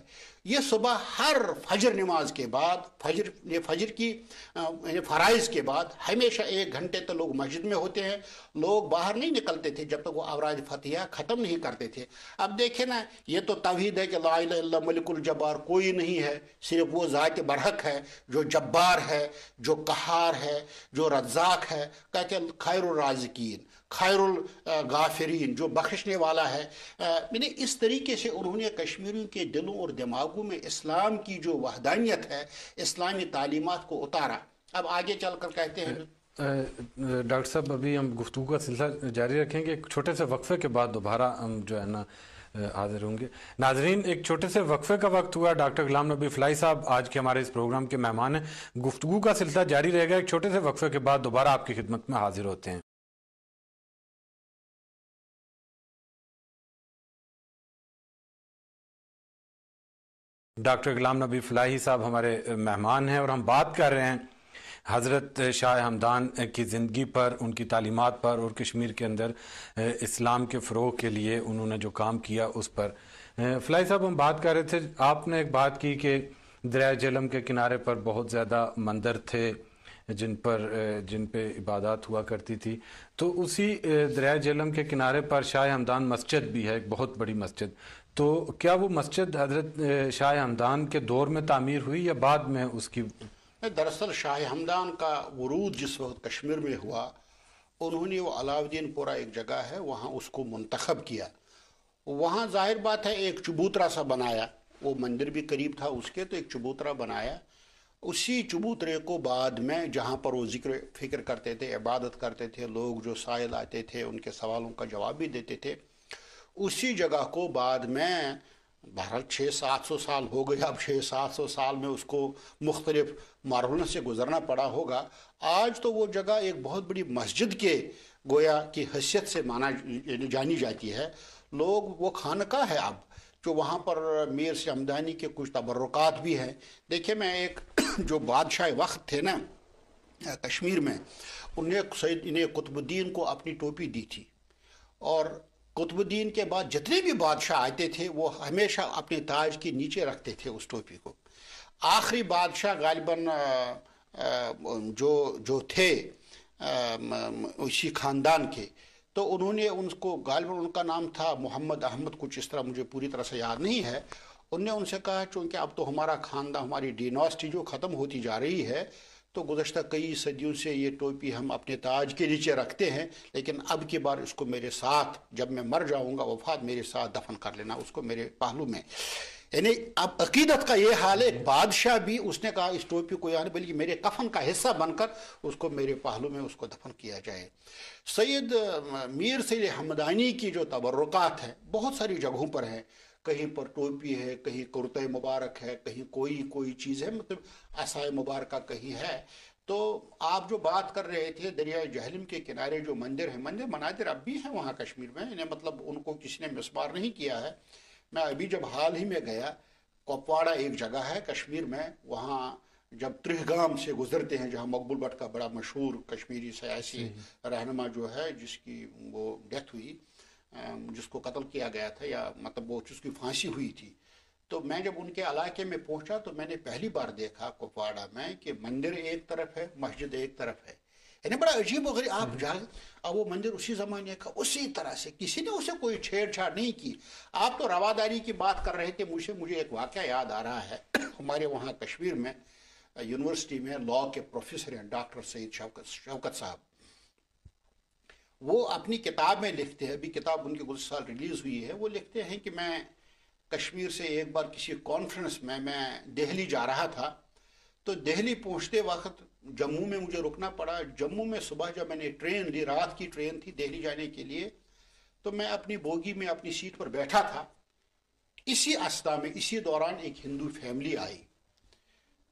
ये सुबह हर फजर नमाज़ के बाद, फजर, ये फजर की फ़राइज़ के बाद हमेशा एक घंटे तक लोग मस्जिद में होते हैं। लोग बाहर नहीं निकलते थे जब तक वो अवराज फतिया ख़त्म नहीं करते थे। अब देखे ना, ये तो तवीद है कि ला मलिकुल जब्बार कोई नहीं है, सिर्फ़ वो ज़ात बरहक है, जो जब्बार है, जो कहार है, जो रज्जाक है, कहते खैर राजकीन। खैरुल गाफरीन, जो बख्शने वाला है। मैंने इस तरीके से उन्होंने कश्मीरियों के दिलों और दिमागों में इस्लाम की जो वहदानियत है, इस्लामी तालीमत को उतारा। अब आगे चल कर कहते हैं डॉक्टर साहब, अभी हम गुफ्तु का सिलसिला जारी रखेंगे। एक छोटे से वक्फे के बाद दोबारा हम जो है ना हाजिर होंगे। नाजरीन, एक छोटे से वक्फे का वक्त हुआ। डॉक्टर गुलाम नबी फ्लाई साहब आज के हमारे इस प्रोग्राम के मेहमान हैं। गुफ्तु का सिलसिला जारी रहेगा। एक छोटे से वक्फे के बाद दोबारा आपकी खिदमत में हाजिर होते हैं। डॉक्टर गुलाम नबी फ़लाही साहब हमारे मेहमान हैं और हम बात कर रहे हैं हज़रत शाह हमदान की ज़िंदगी पर, उनकी तालीमत पर और कश्मीर के अंदर इस्लाम के फ़रोग के लिए उन्होंने जो काम किया उस पर। फ़लाई साहब हम बात कर रहे थे, आपने एक बात की कि दरिया जलम के किनारे पर बहुत ज़्यादा मंदिर थे, जिन पर जिन पे इबादत हुआ करती थी। तो उसी दरिया जलम के किनारे पर शाह हमदान मस्जिद भी है, एक बहुत बड़ी मस्जिद। तो क्या वो मस्जिद हज़रत शाह हमदान के दौर में तामीर हुई या बाद में उसकी? दरअसल शाह हमदान का वरूद जिस वक्त कश्मीर में हुआ, उन्होंने वो अलाउद्दीनपुरा एक जगह है, वहाँ उसको मंतखब किया। वहाँ ज़ाहिर बात है, एक चबूतरा सा बनाया। वो मंदिर भी करीब था उसके तो एक चबूतरा बनाया। उसी चबूतरे को बाद में, जहाँ पर वो ज़िक्र, फ़िक्र करते थे, इबादत करते थे, लोग जो सायल आते थे, उनके सवालों का जवाब भी देते थे उसी जगह को बाद में, बहरहाल छः सात सौ साल हो गए, अब छः सात सौ साल में उसको मुख्तलिफ़ मारहलों से गुजरना पड़ा होगा। आज तो वो जगह एक बहुत बड़ी मस्जिद के गोया की हैसियत से माना जानी जाती है। लोग, वो खानका है अब, जो वहाँ पर मीर से आमदानी के कुछ तबरक़ात भी हैं। देखिए, मैं एक जो बादशाह वक्त थे ना, कश्मीर में, उन्हें सैद इन्हें कुतुबुद्दीन को अपनी टोपी दी थी। और कुतुबुद्दीन के बाद जितने भी बादशाह आते थे, वो हमेशा अपने ताज के नीचे रखते थे उस टोपी को। आखिरी बादशाह गालिबन जो जो थे उसी ख़ानदान के। तो उन्होंने उनको, गालिबन उनका नाम था मोहम्मद अहमद, कुछ इस तरह मुझे पूरी तरह से याद नहीं है। उनने उनसे कहा, चूँकि अब तो हमारा ख़ानदान, हमारी डिनोस्टी जो ख़त्म होती जा रही है तो गुजशत कई सदियों से ये टोपी हम अपने ताज के नीचे रखते हैं, लेकिन अब की बार इसको मेरे साथ, जब मैं मर जाऊँगा वफात मेरे साथ दफन कर लेना उसको मेरे पहलू में। यानी अब अकीदत का ये हाल है, बादशाह भी उसने कहा, इस टोपी को यानी बल्कि मेरे कफन का हिस्सा बनकर उसको मेरे पहलू में उसको दफन किया जाए। सैद मीर सैद हमदानी की जो तबरुकात हैं, बहुत सारी जगहों पर हैं। कहीं पर टोपी है कहीं कुर्त मुबारक है कहीं कोई कोई चीज़ है मतलब आसाय मुबारक कहीं है। तो आप जो बात कर रहे थे दरिया जहलम के किनारे जो मंदिर है मंदिर मनाजिर अब भी हैं वहाँ कश्मीर में इन्हें मतलब उनको किसी ने मिसमार नहीं किया है। मैं अभी जब हाल ही में गया कुपवाड़ा एक जगह है कश्मीर में वहाँ जब त्रिहगाम से गुजरते हैं जहाँ मकबूल भट्ट का बड़ा मशहूर कश्मीरी सियासी रहनमा जो है जिसकी वो डेथ हुई जिसको कत्ल किया गया था या मतलब वो जिसकी फांसी हुई थी। तो मैं जब उनके इलाके में पहुँचा तो मैंने पहली बार देखा कुपवाड़ा में कि मंदिर एक तरफ़ है मस्जिद एक तरफ़ है। यानी बड़ा अजीब वगैरह आप जा अब वो मंदिर उसी ज़माने का उसी तरह से किसी ने उसे कोई छेड़छाड़ नहीं की। आप तो रवादारी की बात कर रहे थे मुझे मुझे एक वाक्य याद आ रहा है। हमारे वहाँ कश्मीर में यूनिवर्सिटी में लॉ के प्रोफेसर हैं डॉक्टर सईद शवकत शवकत साहब। वो अपनी किताब में लिखते हैं, अभी किताब उनकी कुछ साल रिलीज़ हुई है, वो लिखते हैं कि मैं कश्मीर से एक बार किसी कॉन्फ्रेंस में, मैं दिल्ली जा रहा था तो दिल्ली पहुँचते वक्त जम्मू में मुझे रुकना पड़ा। जम्मू में सुबह जब मैंने ट्रेन ली, रात की ट्रेन थी दिल्ली जाने के लिए तो मैं अपनी बोगी में अपनी सीट पर बैठा था। इसी आस्था में, इसी दौरान एक हिंदू फैमिली आई।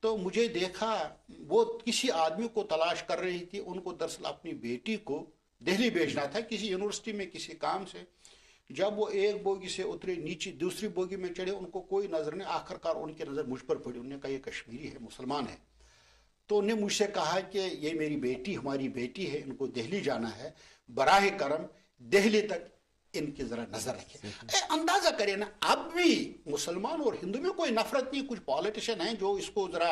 तो मुझे देखा, वो किसी आदमी को तलाश कर रही थी, उनको दरअसल अपनी बेटी को दिल्ली भेजना था किसी यूनिवर्सिटी में, किसी काम से। जब वो एक बोगी से उतरे, नीचे, दूसरी बोगी में चढ़े, उनको कोई नज़र नहीं, आखिरकार उनकी नज़र मुझ पर पड़ी। उन्होंने कहा, ये कश्मीरी है, मुसलमान है। तो उन्हें मुझसे कहा कि, ये मेरी बेटी, हमारी बेटी है, इनको दिल्ली जाना है। बराह करम, दिल्ली तक इनकी जरा नज़र रखें। अंदाज़ा करें ना अब भी मुसलमान और हिंदू में कोई नफरत नहीं कुछ पॉलिटिशियन हैं जो इसको जरा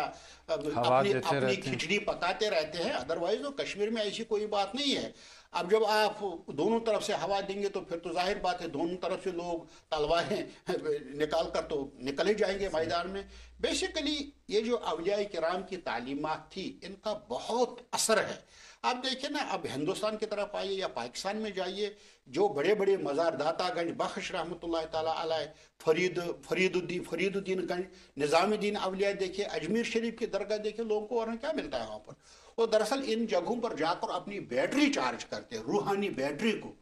अपनी अपनी खिचड़ी पकाते रहते हैं अदरवाइज़ तो कश्मीर में ऐसी कोई बात नहीं है। अब जब आप दोनों तरफ़ से हवा देंगे तो फिर तो ज़ाहिर बात है दोनों तरफ़ से लोग तलवारें निकाल कर तो निकल ही जाएँगे मैदान में। बेसिकली ये जो अवलिया कराम की तालीमत थी इनका बहुत असर है। आप देखिए ना अब हिंदुस्तान की तरफ़ आइए या पाकिस्तान में जाइए जो बड़े बड़े मज़ार, दातागंज, बख्श रहमत फरीद, फरीदुद्दीन फरीदुद्दीन गंज, निज़ामुद्दीन अवलिया देखे, अजमेर शरीफ की दरगाह देखे, लोगों को और क्या मिलता है वहाँ पर? वो दरअसल इन जगहों पर जाकर अपनी बैटरी चार्ज करते हैं, रूहानी बैटरी को।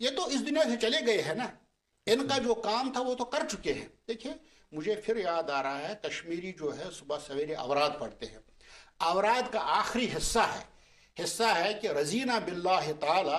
ये तो इस दुनिया से चले गए हैं ना? इनका जो काम था वो तो कर चुके हैं। देखिए, मुझे फिर याद आ रहा है, कश्मीरी जो है, सुबह सवेरे अवराध पढ़ते हैं। अवराध का आखिरी हिस्सा है। हिस्सा है कि रजीना बिल्ला ताला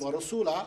अलैहि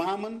व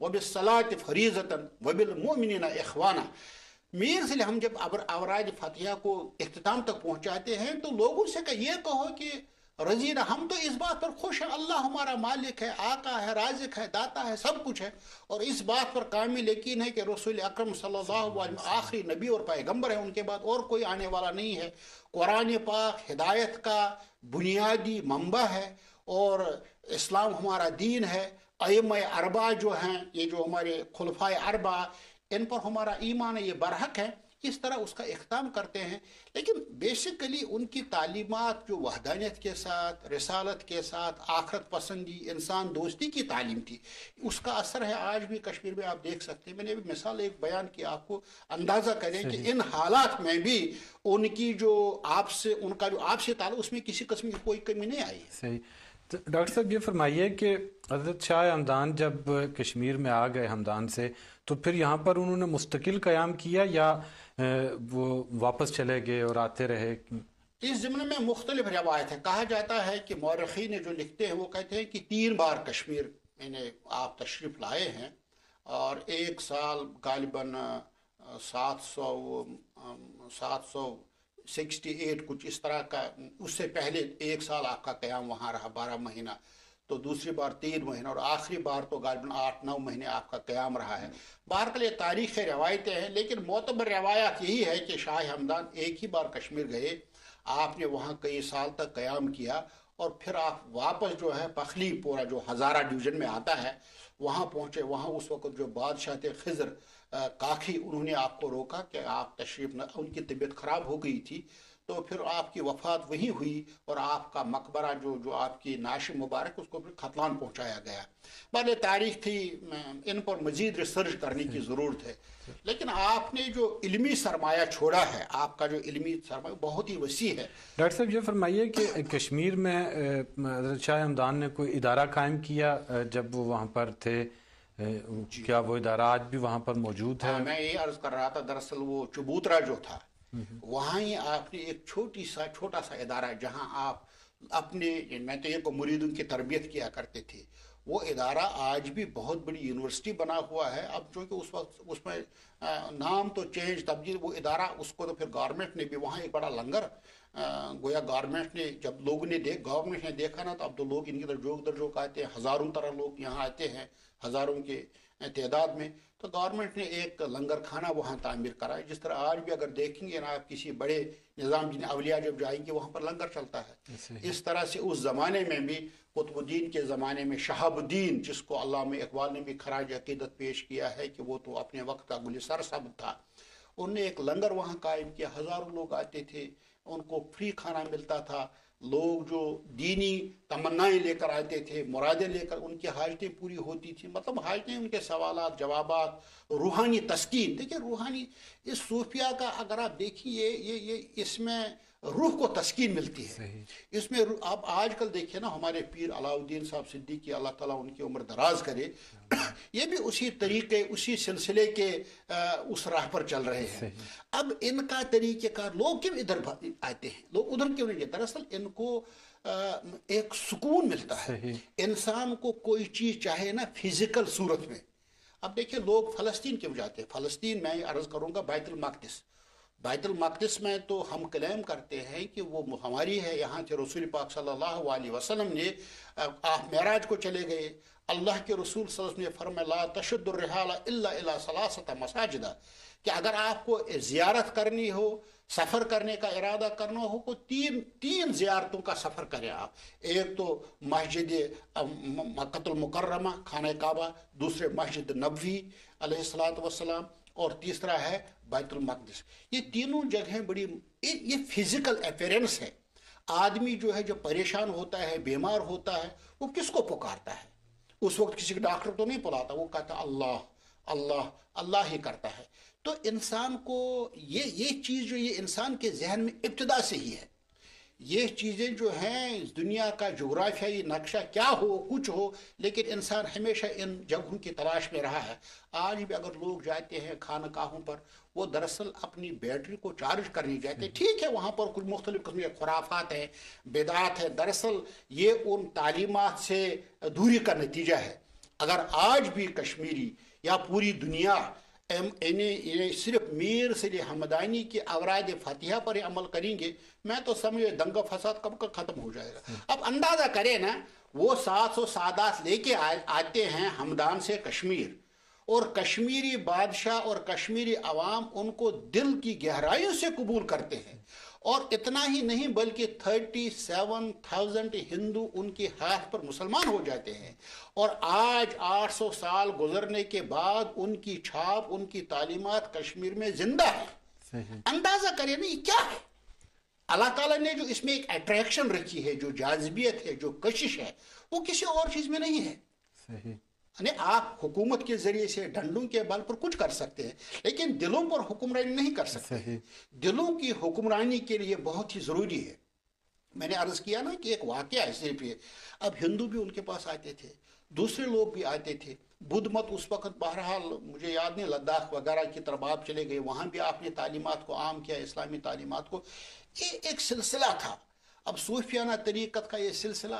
वबिलसलात वबिलमिन इखवाना मीर से हम जब अबर अवराज फतिया को अख्ताम तक पहुँचाते हैं तो लोगों से ये कहो कि रजीना हम तो इस बात पर खुश हैं, अल्लाह हमारा मालिक है, आका है, राजिक है, दाता है, सब कुछ है। और इस बात पर कामिल यकीन है कि रसूल अक्रम सल्लल्लाहु आखिरी नबी और पैगंबर है, उनके बाद और कोई आने वाला नहीं है। कुरान पाक, हिदायत का बुनियादी मंबा है और इस्लाम हमारा दीन है। अम अरबा जो हैं, ये जो हमारे खुलफा अरबा, इन पर हमारा ईमान ये बरहक है। इस तरह उसका अख्ताम करते हैं। लेकिन बेसिकली उनकी तालीमत जो वहदानियत के साथ रसालत के साथ आखरत पसंदी इंसान दोस्ती की तालीम थी उसका असर है आज भी कश्मीर में। आप देख सकते हैं मैंने अभी मिसाल एक बयान किया आपको अंदाज़ा करें कि इन हालात में भी उनकी जो आपसे उनका जो आपसे ताल्लुक उसमें किसी कस्म की कोई कमी नहीं आई। सही। तो डॉक्टर साहब ये फरमाइए कि हज़रत शाह हमदान जब कश्मीर में आ गए हमदान से तो फिर यहाँ पर उन्होंने मुस्तकिल क़याम किया या वो वापस चले गए और आते रहे। इस ज़मन में मुख्तलिफ़ रवायत है। कहा जाता है कि मौरखी ने जो लिखते हैं, वो कहते हैं कि तीन बार कश्मीर मैंने आप तशरीफ़ लाए हैं और एक साल गालिबन सात सौ सात सौ सिक्सटी एट कुछ इस तरह का, उससे पहले एक साल आपका क्याम वहाँ रहा, बारह महीना। तो दूसरी बार तीन महीने और आखिरी बार तो गालिबन आठ नौ महीने आपका क्याम रहा है। बाहर के लिए तारीख रवायतें हैं, लेकिन मोतबर रवायात यही है कि शाह हमदान एक ही बार कश्मीर गए, आपने वहाँ कई साल तक क्याम किया और फिर आप वापस जो है पखली पूरा जो हज़ारा डिवीज़न में आता है, वहाँ पहुँचे, वहाँ उस वक्त जो बादशाह थे खजर काखी उन्होंने आपको रोका कि आप तशरीफ़ न, उनकी तबीयत ख़राब हो गई थी तो फिर आपकी वफात वहीं हुई और आपका मकबरा जो जो आपकी नाश मुबारक उसको फिर खतलान पहुँचाया गया। भले तारीख थी इन पर मजीद रिसर्च करने की ज़रूरत है। लेकिन आपने जो इल्मी सरमाया छोड़ा है आपका जो इल्मी सरमाया बहुत ही वसी है। डॉक्टर साहब ये फरमाइए कि कश्मीर में शाह हमदान ने कोई इदारा कायम किया जब वो वहाँ पर थे? क्या वो इदारा आज भी वहाँ पर मौजूद है? हाँ, मैं ये अर्ज़ कर रहा था दरअसल वो चबूतरा जो था वहाँ ही आपने एक छोटी सा, छोटा सा इदारा जहाँ आप अपने, मैं तो एक मुरीदों की तरबियत किया करते थे, वो इदारा आज भी बहुत बड़ी यूनिवर्सिटी बना हुआ है। अब चूँकि उस वक्त, उसमें नाम तो चेंज तब्दील वो इदारा, उसको तो फिर गवर्नमेंट ने भी, वहाँ एक बड़ा लंगर गोया गवर्नमेंट ने, जब लोगों ने देख गवर्नमेंट ने देखा ना तो अब तो लोग इनकी तरफ़ जोक दर जोक आते हैं, हज़ारों तरह लोग यहाँ आते हैं, हज़ारों के तादाद में तो गवर्नमेंट ने एक लंगर खाना वहाँ तामीर करा है जिस तरह आज भी अगर देखेंगे ना आप किसी बड़े निज़ाम जिन अवलिया जब जाएँगे वहाँ पर लंगर चलता है। इस तरह से उस ज़माने में भी कुतुबुद्दीन के ज़माने में शहाबुद्दीन जिसको अल्लाह इकबाल ने भी खराज अकीदत पेश किया है कि वो तो अपने वक्त का गुलिसर सब था उनने एक लंगर वहाँ कायम किया। हज़ारों लोग आते थे उनको फ्री खाना मिलता था लोग जो दीनी तमन्नाएँ लेकर आते थे, मुरादे लेकर, उनकी हाजतें पूरी होती थी। मतलब हाजतें उनके सवाल जवाब रूहानी तस्कीन। देखिए, रूहानी इस सूफिया का अगर आप देखिए ये ये इसमें रूह को तस्कीन मिलती है। इसमें आप आजकल देखिए ना हमारे पीर अलाउद्दीन साहब सिद्दीकी अल्लाह ताला उनकी उम्र दराज करे। ये भी उसी तरीके उसी सिलसिले के उस राह पर चल रहे हैं। अब इनका तरीक़ेकार लोग क्यों इधर आते हैं? लोग उधर क्यों नहीं जाते? दरअसल इनको एक सुकून मिलता है। इंसान को कोई चीज़ चाहे ना फ़िज़िकल सूरत में। अब देखिए लोग फ़लस्तीन क्यों जाते हैं? फ़लस्तीन मैं अर्ज़ करूँगा बैतुल मकदस बैतुल मकदस में तो हम क्लेम करते हैं कि वो हमारी है, यहाँ से रसूल पाक सल्लल्लाहु अलैहि वसल्लम ने आप महराज को चले गए। अल्लाह के रसूल ने फरमाया तशुद्दुर्रहाला सलासत मसाजिदा। कि अगर आपको ज़ियारत करनी हो, सफ़र करने का इरादा करना हो तो तीन तीन ज़ियारतों का सफ़र करें आप। एक तो मस्जिद मकतुलमकरमा खान काबा, दूसरे मस्जिद नबी अलैहिस्सलात वसलाम और तीसरा है बैतुल मकदस। ये तीनों जगह बड़ी, ये फ़िज़िकल अपेरेंस है। आदमी जो है जो परेशान होता है, बीमार होता है, वो किसको पुकारता है? उस वक्त किसी डॉक्टर तो नहीं बुलाता, वो कहता अल्लाह अल्लाह अल्लाह ही करता है। तो इंसान को ये ये चीज़ जो ये इंसान के जहन में इब्तदा से ही है। ये चीज़ें जो हैं इस दुनिया का जोग्राफियाई नक्शा क्या हो कुछ हो लेकिन इंसान हमेशा इन जगहों की तलाश में रहा है। आज भी अगर लोग जाते हैं खानकाहों पर वो दरअसल अपनी बैटरी को चार्ज करने जाते। हैं ठीक है वहाँ पर कुछ मुख्तलिफ़ किस्म के खुराफात हैं बेदात है। दरअसल ये उन तालीमत से दूरी का नतीजा है। अगर आज भी कश्मीरी या पूरी दुनिया सिर्फ़ मीर से हमदानी की अवराज फतिहा पर अमल करेंगे, मैं तो समझ दंगा फसाद कब का ख़त्म हो जाएगा। अब अंदाज़ा करें ना, वो सात सौ सादात लेके आते हैं हमदान से कश्मीर, और कश्मीरी बादशाह और कश्मीरी आवाम उनको दिल की गहराइयों से कबूल करते हैं। और इतना ही नहीं बल्कि थर्टी सेवन थाउज़ेंड हिंदू उनके हाथ पर मुसलमान हो जाते हैं। और आज 800 साल गुजरने के बाद उनकी छाप उनकी तालीमत कश्मीर में ज़िंदा है। अंदाज़ा करें नहीं क्या है? अल्लाह ताला ने जो इसमें एक अट्रैक्शन रखी है जो जाजबियत है जो कशिश है वो किसी और चीज़ में नहीं है। सही। यानी आप हुकूमत के ज़रिए से डंडों के बल पर कुछ कर सकते हैं लेकिन दिलों पर हुक्मरानी नहीं कर सकते। हैं दिलों की हुक्मरानी के लिए बहुत ही ज़रूरी है। मैंने अर्ज़ किया ना कि एक वाक्य है सिर्फ़ ये अब हिंदू भी उनके पास आते थे दूसरे लोग भी आते थे। बुद्ध मत उस वक्त बहरहाल मुझे याद नहीं लद्दाख वगैरह की तरफ़ आप चले गए वहाँ भी आपने तालीमत को आम किया इस्लामी तालीमत को। ये एक सिलसिला था। अब सूफियाना तरीक़त का ये सिलसिला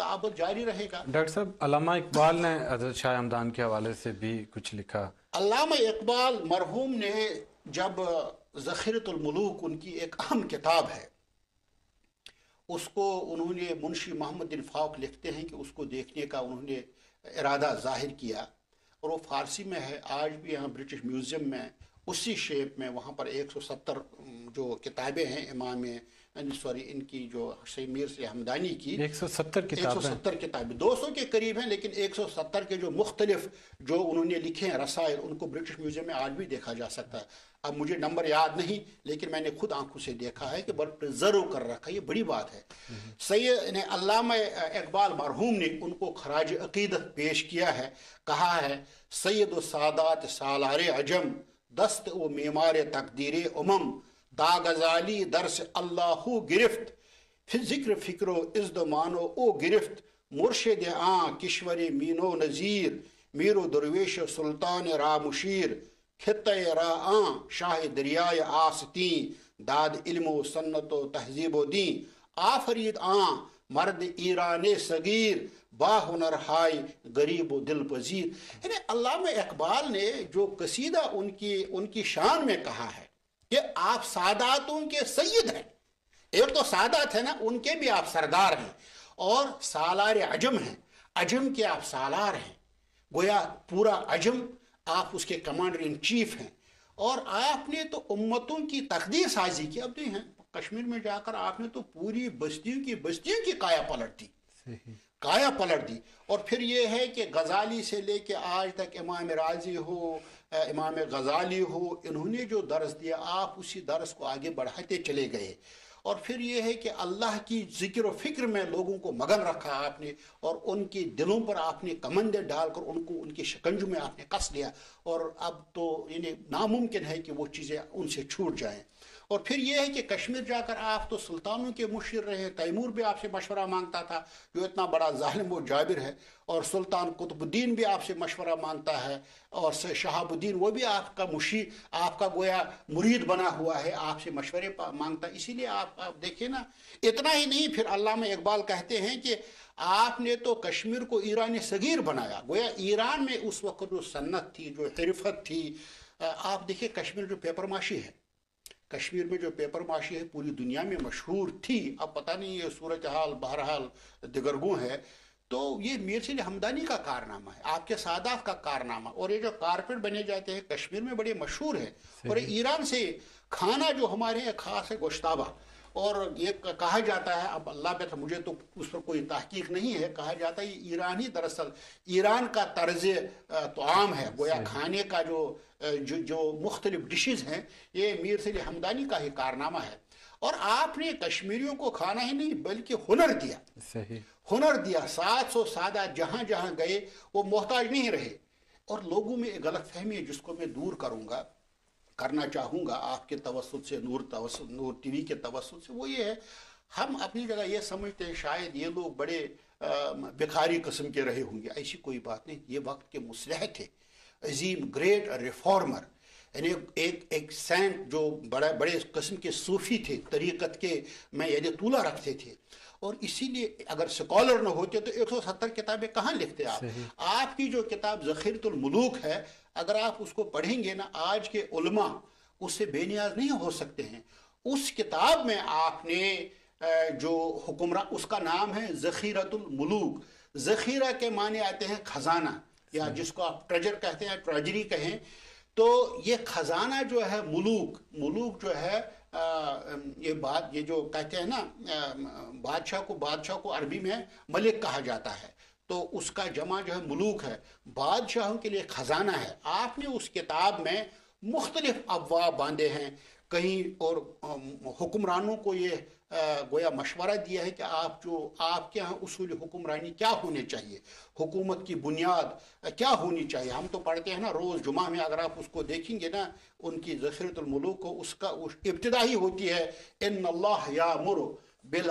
ताबत जारी रहेगा। डॉक्टर साहब अलामा इकबाल ने हज़रत शाह हमदान के हवाले से भी कुछ लिखा। अल्लामा इकबाल मरहूम ने जब ज़खीरतुलमलूक उनकी एक अहम किताब है उसको उन्होंने मुंशी मोहम्मद बिन फाउक लिखते हैं कि उसको देखने का उन्होंने इरादा ज़ाहिर किया। और वो फारसी में है आज भी यहाँ ब्रिटिश म्यूज़ियम में उसी शेप में वहाँ पर 170 जो किताबें हैं इमाम सॉरी इनकी जो मीर से हमदानी की 170 किताबें। 170 किताबें। 200 के करीब हैं लेकिन 170 के जो मुख्तलिफ़ जो उन्होंने लिखे हैं रसायल उनको ब्रिटिश म्यूज़ियम में आज भी देखा जा सकता है। अब मुझे नंबर याद नहीं लेकिन मैंने खुद आँखों से देखा है कि बड़ा प्रिजर्व कर रखा ये बड़ी बात है। सैयद ने अल्लामा इकबाल मरहूम ने उनको खराज अकीदत पेश किया है। कहा है सैद सादात सालार अजम दस्त व मीमार तकदीर उमम दागजाली दरस अल्लाह गिरफ्त। फिर ज़िक्र फिक्रो इज्द मानो ओ गिरफ्त। मुर्शद आ किश्वर मीनो नज़ीर। मीरो दरवेश सुल्तान रा मुशीर। खत रा आ शाह दरियाए आसती। दाद इल्म सन्नत तहजीब दी। आफरीद आ मर्द ईरान सगीर। बाहुनर हाय गरीब दिल पजीर। यानी अल्लाह इकबाल ने जो कसीदा उनकी उनकी शान में कहा है कि आप सादातों के सैयद हैं। एक तो सादात है ना उनके भी आप सरदार हैं और सालार अजम हैं। अजम के आप सालार हैं। गोया पूरा अजम आप उसके कमांडर इन चीफ हैं। और आपने तो उम्मतों की तकदीर साजी की। अब नहीं है कश्मीर में जाकर आपने तो पूरी बस्तियों की बस्तियों की काया पलट दी। काया पलट दी। और फिर ये है कि गजाली से लेके आज तक इमाम राज़ी हो इमाम गजाली हो, इन्होंने जो दर्स दिया, आप उसी दर्स को आगे बढ़ाते चले गए। और फिर ये है कि अल्लाह की ज़िक्र फ़िक्र में लोगों को मगन रखा आपने, और उनके दिलों पर आपने कमंदे डालकर उनको, उनके शिकंज में आपने कस लिया और अब तो इन्हें नामुमकिन है कि वो चीज़ें उनसे छूट जाएँ। और फिर यह है कि कश्मीर जाकर आप तो सुल्तानों के मुशीर रहे तैमूर भी आपसे मशवरा माँगता था जो इतना बड़ा जालिम व जाबिर है और सुल्तान कुतुबुद्दीन भी आपसे मशवरा माँगता है और शहाबुद्दीन वो भी आपका मुशी आपका गोया मुरीद बना हुआ है आपसे मशवरे माँगता इसीलिए आप, आप देखिए ना इतना ही नहीं फिर अल्लाह इकबाल कहते हैं कि आपने तो कश्मीर को ईरान सगीर बनाया। गोया ईरान में उस वक्त जो सन्नत थी जो हरफत थी आप देखिए कश्मीर जो पेपर माशी है कश्मीर में जो पेपर माशी है पूरी दुनिया में मशहूर थी। अब पता नहीं ये सूरज हाल बहरहाल दिगरगू है। तो ये मीर सिंह हमदानी का कारनामा है आपके सादाफ का कारनामा। और ये जो कारपेट बने जाते हैं कश्मीर में बड़े मशहूर है। और ईरान से खाना जो हमारे यहाँ खास है गोश्ताबा। और ये कहा जाता है अब अल्लाह पे तो मुझे तो उस पर कोई तहकीक नहीं है कहा जाता है ये ईरानी दरअसल ईरान का तर्ज तो आम है गोया खाने का जो जो जो मुख्तलिफ़ डिशेज हैं ये मीर से हमदानी का ही कारनामा है। और आपने कश्मीरियों को खाना ही नहीं बल्कि हुनर दिया। सही। हुनर दिया सात सौ सादा जहाँ जहाँ गए वो मोहताज नहीं रहे। और लोगों में एक गलत फहमी है जिसको मैं दूर करूँगा। करना चाहूँगा आपके तवसत से नूर तवसत नूर टीवी के तवसत से वो ये है हम अपनी जगह ये समझते हैं शायद ये लोग बड़े भिखारी कस्म के रहे होंगे ऐसी कोई बात नहीं ये वक्त के मुसलह थे अजीम ग्रेट रिफॉर्मर यानी एक एक सेंट जो बड़ा बड़े कस्म के सूफी थे तरीक़त के मैं यदि तूला रखते थे और इसीलिए अगर स्कॉलर न होते तो 170 किताबें कहाँ लिखते आप? आपकी जो किताब जखीरतुलमलूक है अगर आप उसको पढ़ेंगे ना आज के उलमा उससे बेनियाज नहीं हो सकते हैं। उस किताब में आपने जो हुक्मरान उसका नाम है जखीरतुल मुलूक। जखीरा के माने आते हैं खजाना या जिसको आप ट्रेजर कहते हैं ट्रेजरी कहें। तो ये खजाना जो है मुलूक मुलूक जो है आ, ये बात ये जो कहते हैं ना बादशाह को बादशाह को अरबी में मलिक कहा जाता है। तो उसका जमा जो है मुलूक है। बादशाहों के लिए ख़जाना है। आपने उस किताब में मुख्तलिफ़ अफवाह बांधे हैं। कहीं और हुक्मरानों को ये गोया मशवरा दिया है कि आप जो, आपके यहाँ उसूल हुक्मरानी क्या होने चाहिए? हुकूमत की बुनियाद क्या होनी चाहिए? हम तो पढ़ते हैं ना, रोज़ जुमा में अगर आप उसको देखेंगे ना, उनकी जखरतमलूक को उसका उस इब्तदा होती है इन अल्लाह या मुर बिल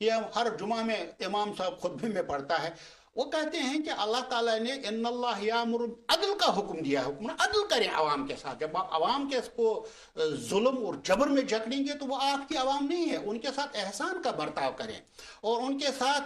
ये हर जुमा में इमाम साहब खुतबे में पढ़ता है वो कहते हैं कि अल्लाह ताला ने इन्नल्लाह अदल का हुक्म दिया है अदल करें आवाम के साथ। जब आप आवाम के इसको जुल्म और जबर में जकड़ेंगे तो वो आपकी आवाम नहीं है, उनके साथ एहसान का बर्ताव करें और उनके साथ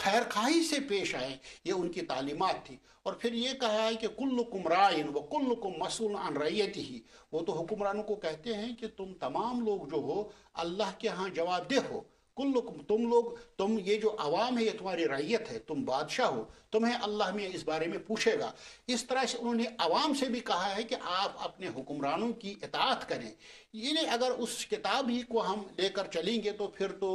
खैर खाही से पेश आए, ये उनकी तालीमत थी। और फिर ये कहा है कि कुल्ल कुमराइन व कुल्ल कुम मसूल अन रैयत ही वो तो हुक्मरानों को कहते हैं कि तुम तमाम लोग जो हो, अल्लाह के यहाँ जवाबदेह हो। कुल तुम लोग तुम ये जो आवाम है ये तुम्हारी रैयत है तुम बादशाह हो तुम्हें अल्लाह में इस बारे में पूछेगा। इस तरह से उन्होंने आवाम से भी कहा है कि आप अपने हुक्मरानों की इतात करें। ये अगर उस किताब ही को हम लेकर चलेंगे तो फिर तो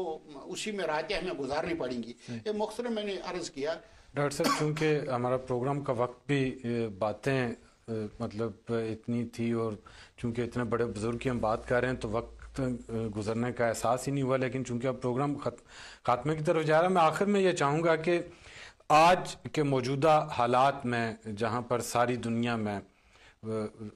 उसी में रातें हमें गुजारनी पड़ेंगी। ये मुख्तर मैंने अर्ज़ किया। डॉक्टर साहब चूँकि हमारा प्रोग्राम का वक्त भी बातें मतलब इतनी थी और चूँकि इतने बड़े बुज़ुर्ग की हम बात कर रहे हैं तो वक्त गुजरने का एहसास ही नहीं हुआ, लेकिन चूँकि अब प्रोग्राम खात्मे की तरफ़ जा रहा है, मैं आखिर में ये चाहूँगा कि आज के मौजूदा हालात में, जहाँ पर सारी दुनिया में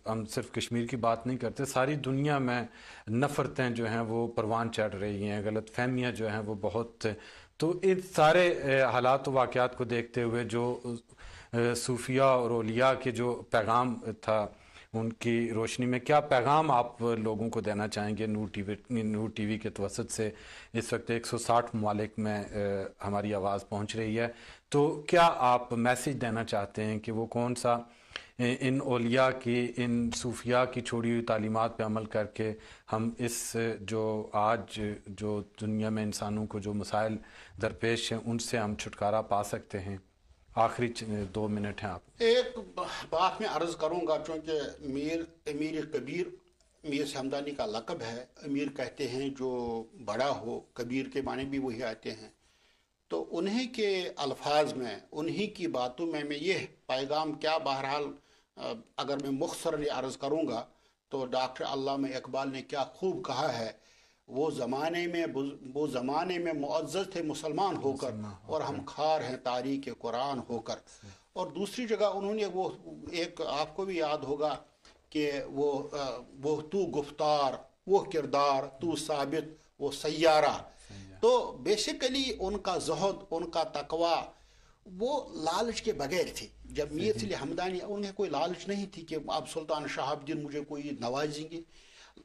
हम सिर्फ़ कश्मीर की बात नहीं करते, सारी दुनिया में नफ़रतें जो हैं वो परवान चढ़ रही हैं गलत फहमियाँ जो हैं वो बहुत तो इन सारे हालात वाक़ात को देखते हुए जो सूफिया और ओलिया के जो पैगाम था उनकी रोशनी में क्या पैगाम आप लोगों को देना चाहेंगे नूर टीवी नूर टीवी के तवसत से? इस वक्त 160 ममालिक में हमारी आवाज़ पहुँच रही है। तो क्या आप मैसेज देना चाहते हैं कि वो कौन सा इन ओलिया की, इन सूफिया की छोड़ी हुई तालीमत पर अमल करके हम इस, जो आज, जो दुनिया में इंसानों को जो मसाइल दरपेश हैं, उनसे हम छुटकारा पा सकते हैं? आखिरी दो मिनट हैं आप। एक बात मैं अर्ज़ करूँगा, चूँकि मीर अमीर कबीर, मीर समदानी का लकब है अमीर कहते हैं जो बड़ा हो, कबीर के माने भी वही आते हैं। तो उन्हीं के अल्फाज में, उन्हीं की बातों में मैं ये पैगाम क्या बहरहाल अगर मैं मुख्तर अर्ज़ करूँगा तो डॉक्टर अल्लामा इकबाल ने क्या खूब कहा है वो ज़माने में वो ज़माने में मुआज़ थे मुसलमान होकर और हम खार हैं तारीख कुरान होकर। और दूसरी जगह उन्होंने वो एक आपको भी याद होगा कि वो वो तू गुफ्तार वो किरदार तू साबित वो सैारा तो बेसिकली उनका जहद उनका तकवा वो लालच के बगैर थी। जब मीर सिली हमदानी उन्हें कोई लालच नहीं थी कि अब सुल्तान शहाबुद्दीन मुझे कोई नवाजेंगे।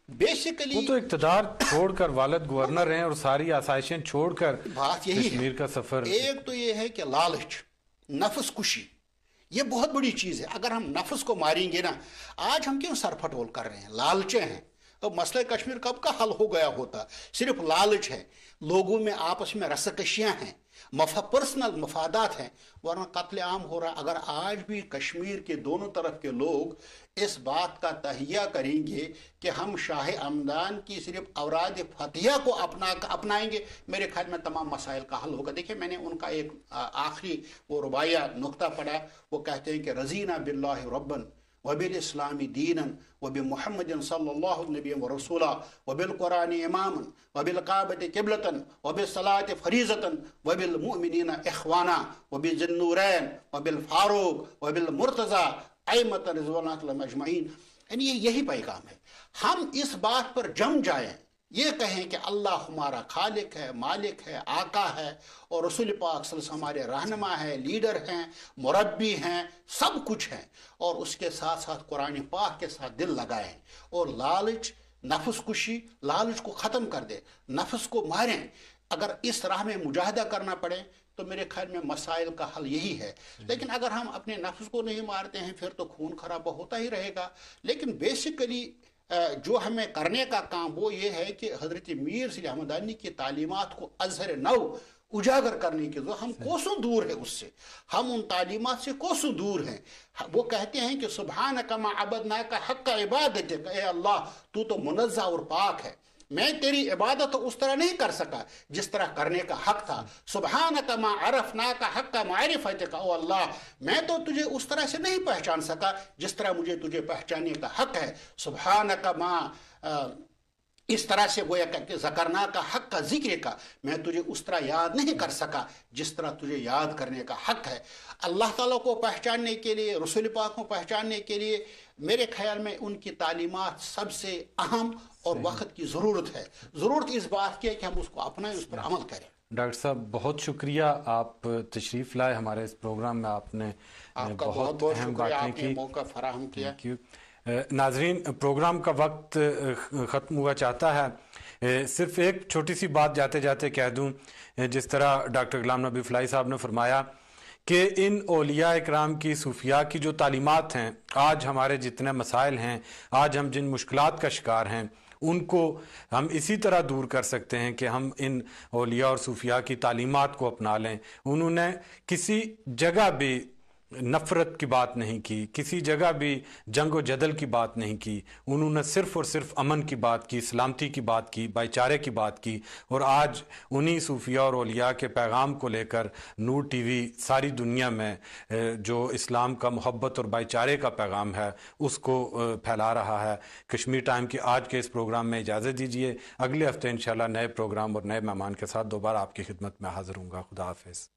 बेसिकली वो तो इकतदार छोड़कर वालद गवर्नर हैं और सारी आसाइशें छोड़कर बात यही कश्मीर का सफ़र। एक तो ये है कि लालच नफस खुशी ये बहुत बड़ी चीज़ है। अगर हम नफस को मारेंगे ना आज हम क्यों सरफटोल कर रहे हैं? लालचे हैं। तो मसला कश्मीर कब का हल हो गया होता? सिर्फ़ लालच है। लोगों में आपस में रसकशियाँ हैं। मफा पर्सनल मफादात हैं, वरना कत्ल आम हो रहा अगर आज भी कश्मीर के दोनों तरफ़ के लोग इस बात का तहिया करेंगे कि हम शाह आमदान की सिर्फ़ औराद फतिया को अपना, अपनाएँगे, मेरे ख्याल में तमाम मसाइल का हल होगा। देखिए, मैंने उनका एक आखिरी वो रुबाया नुकता पढ़ा, वो कहते हैं कि रजीना बिल्ला रबन वबिल इस्लामी दीन वबी महमद सल्लल्लाहु रसूला वबिल कुरान इमाम वबिल काबत किबलतन वबिल सलात फरीजतन वबिल मुमिनीन इखवाना वबी जन्नूरैन वबिल फारूक वबिल मुर्तज़ा अमत रिजवान अजमैन यानी यही पैगाम है हम इस बात पर जम जाएँ ये कहें कि अल्लाह हमारा खालिक है मालिक है आका है और रसुल पाक हमारे रहनमा है लीडर हैं मुरबी हैं सब कुछ हैं और उसके साथ साथ कुरान पाक के साथ दिल लगाएँ और लालच नफस कुशी लालच को ख़त्म कर दे नफस को मारें। अगर इस राह में मुजाहदा करना पड़े तो मेरे ख्याल में मसाइल का हल यही है। लेकिन अगर हम अपने नफ्स को नहीं मारते हैं फिर तो खून खराबा होता ही रहेगा। लेकिन बेसिकली जो हमें करने का काम वो ये है कि हज़रत मीर सिल अहमदानी की तालीमत को अजहर नव उजागर करने की ज़रूरत हम कोसों दूर है उससे। हम उन तालीमत से कोसों दूर हैं। वो कहते हैं कि सुबहान कमा अबदना का हक का इबादत अल्लाह तू तो मुनज़ा और पाक है। मैं तेरी इबादत उस तरह नहीं कर सका, जिस तरह करने का हक था। सुबह सुबहान कमा अरफ ना का हक का मारिफत का ओ अल्लाह, मैं तो तुझे उस तरह से नहीं पहचान सका, जिस तरह मुझे तुझे पहचानने का हक है। सुबहान माँ इस तरह से गोया कि जकरना का हक का ज़िक्र का, मैं तुझे उस तरह याद नहीं कर सका, जिस तरह तुझे याद करने का हक है। अल्लाह ताला को पहचानने के लिए रसुल पाक को पहचानने के लिए मेरे ख्याल में उनकी तालीमत सबसे अहम और वक्त की ज़रूरत है। ज़रूरत इस बात की है कि हम उसको अपनाएँ उस पर अमल करें। डॉक्टर साहब बहुत शुक्रिया आप तशरीफ़ लाए हमारे इस प्रोग्राम में। आपने आपका बहुत बहुत शुक्रिया। आपने मौका फराहम किया। नाजरीन प्रोग्राम का वक्त ख़त्म हुआ चाहता है। सिर्फ़ एक छोटी सी बात जाते जाते कह दूँ। जिस तरह डॉक्टर गुलाम नबी फलाई साहब ने फरमाया कि इन ओलिया इकराम की सूफिया की जो तालीमत हैं, आज हमारे जितने मसाइल हैं, आज हम जिन मुश्किल का शिकार हैं, उनको हम इसी तरह दूर कर सकते हैं कि हम इन ओलिया और सूफिया की तालीमत को अपना लें। उन्होंने किसी जगह भी नफ़रत की बात नहीं की, किसी जगह भी जंग व जदल की बात नहीं की, उन्होंने सिर्फ़ और सिर्फ़ अमन की बात की, सलामती की बात की, भाईचारे की बात की, और आज उन्हीं सूफिया और ओलिया के पैगाम को लेकर नूर टीवी सारी दुनिया में जो इस्लाम का मोहब्बत और भाईचारे का पैगाम है, उसको फैला रहा है। कश्मीर टाइम के आज के इस प्रोग्राम में इजाज़त दीजिए। अगले हफ़्ते इन नए प्रोग्राम और नए मेहमान के साथ दोबारा आपकी खिदमत में हाजिर हूँ खुदा हाफिज़।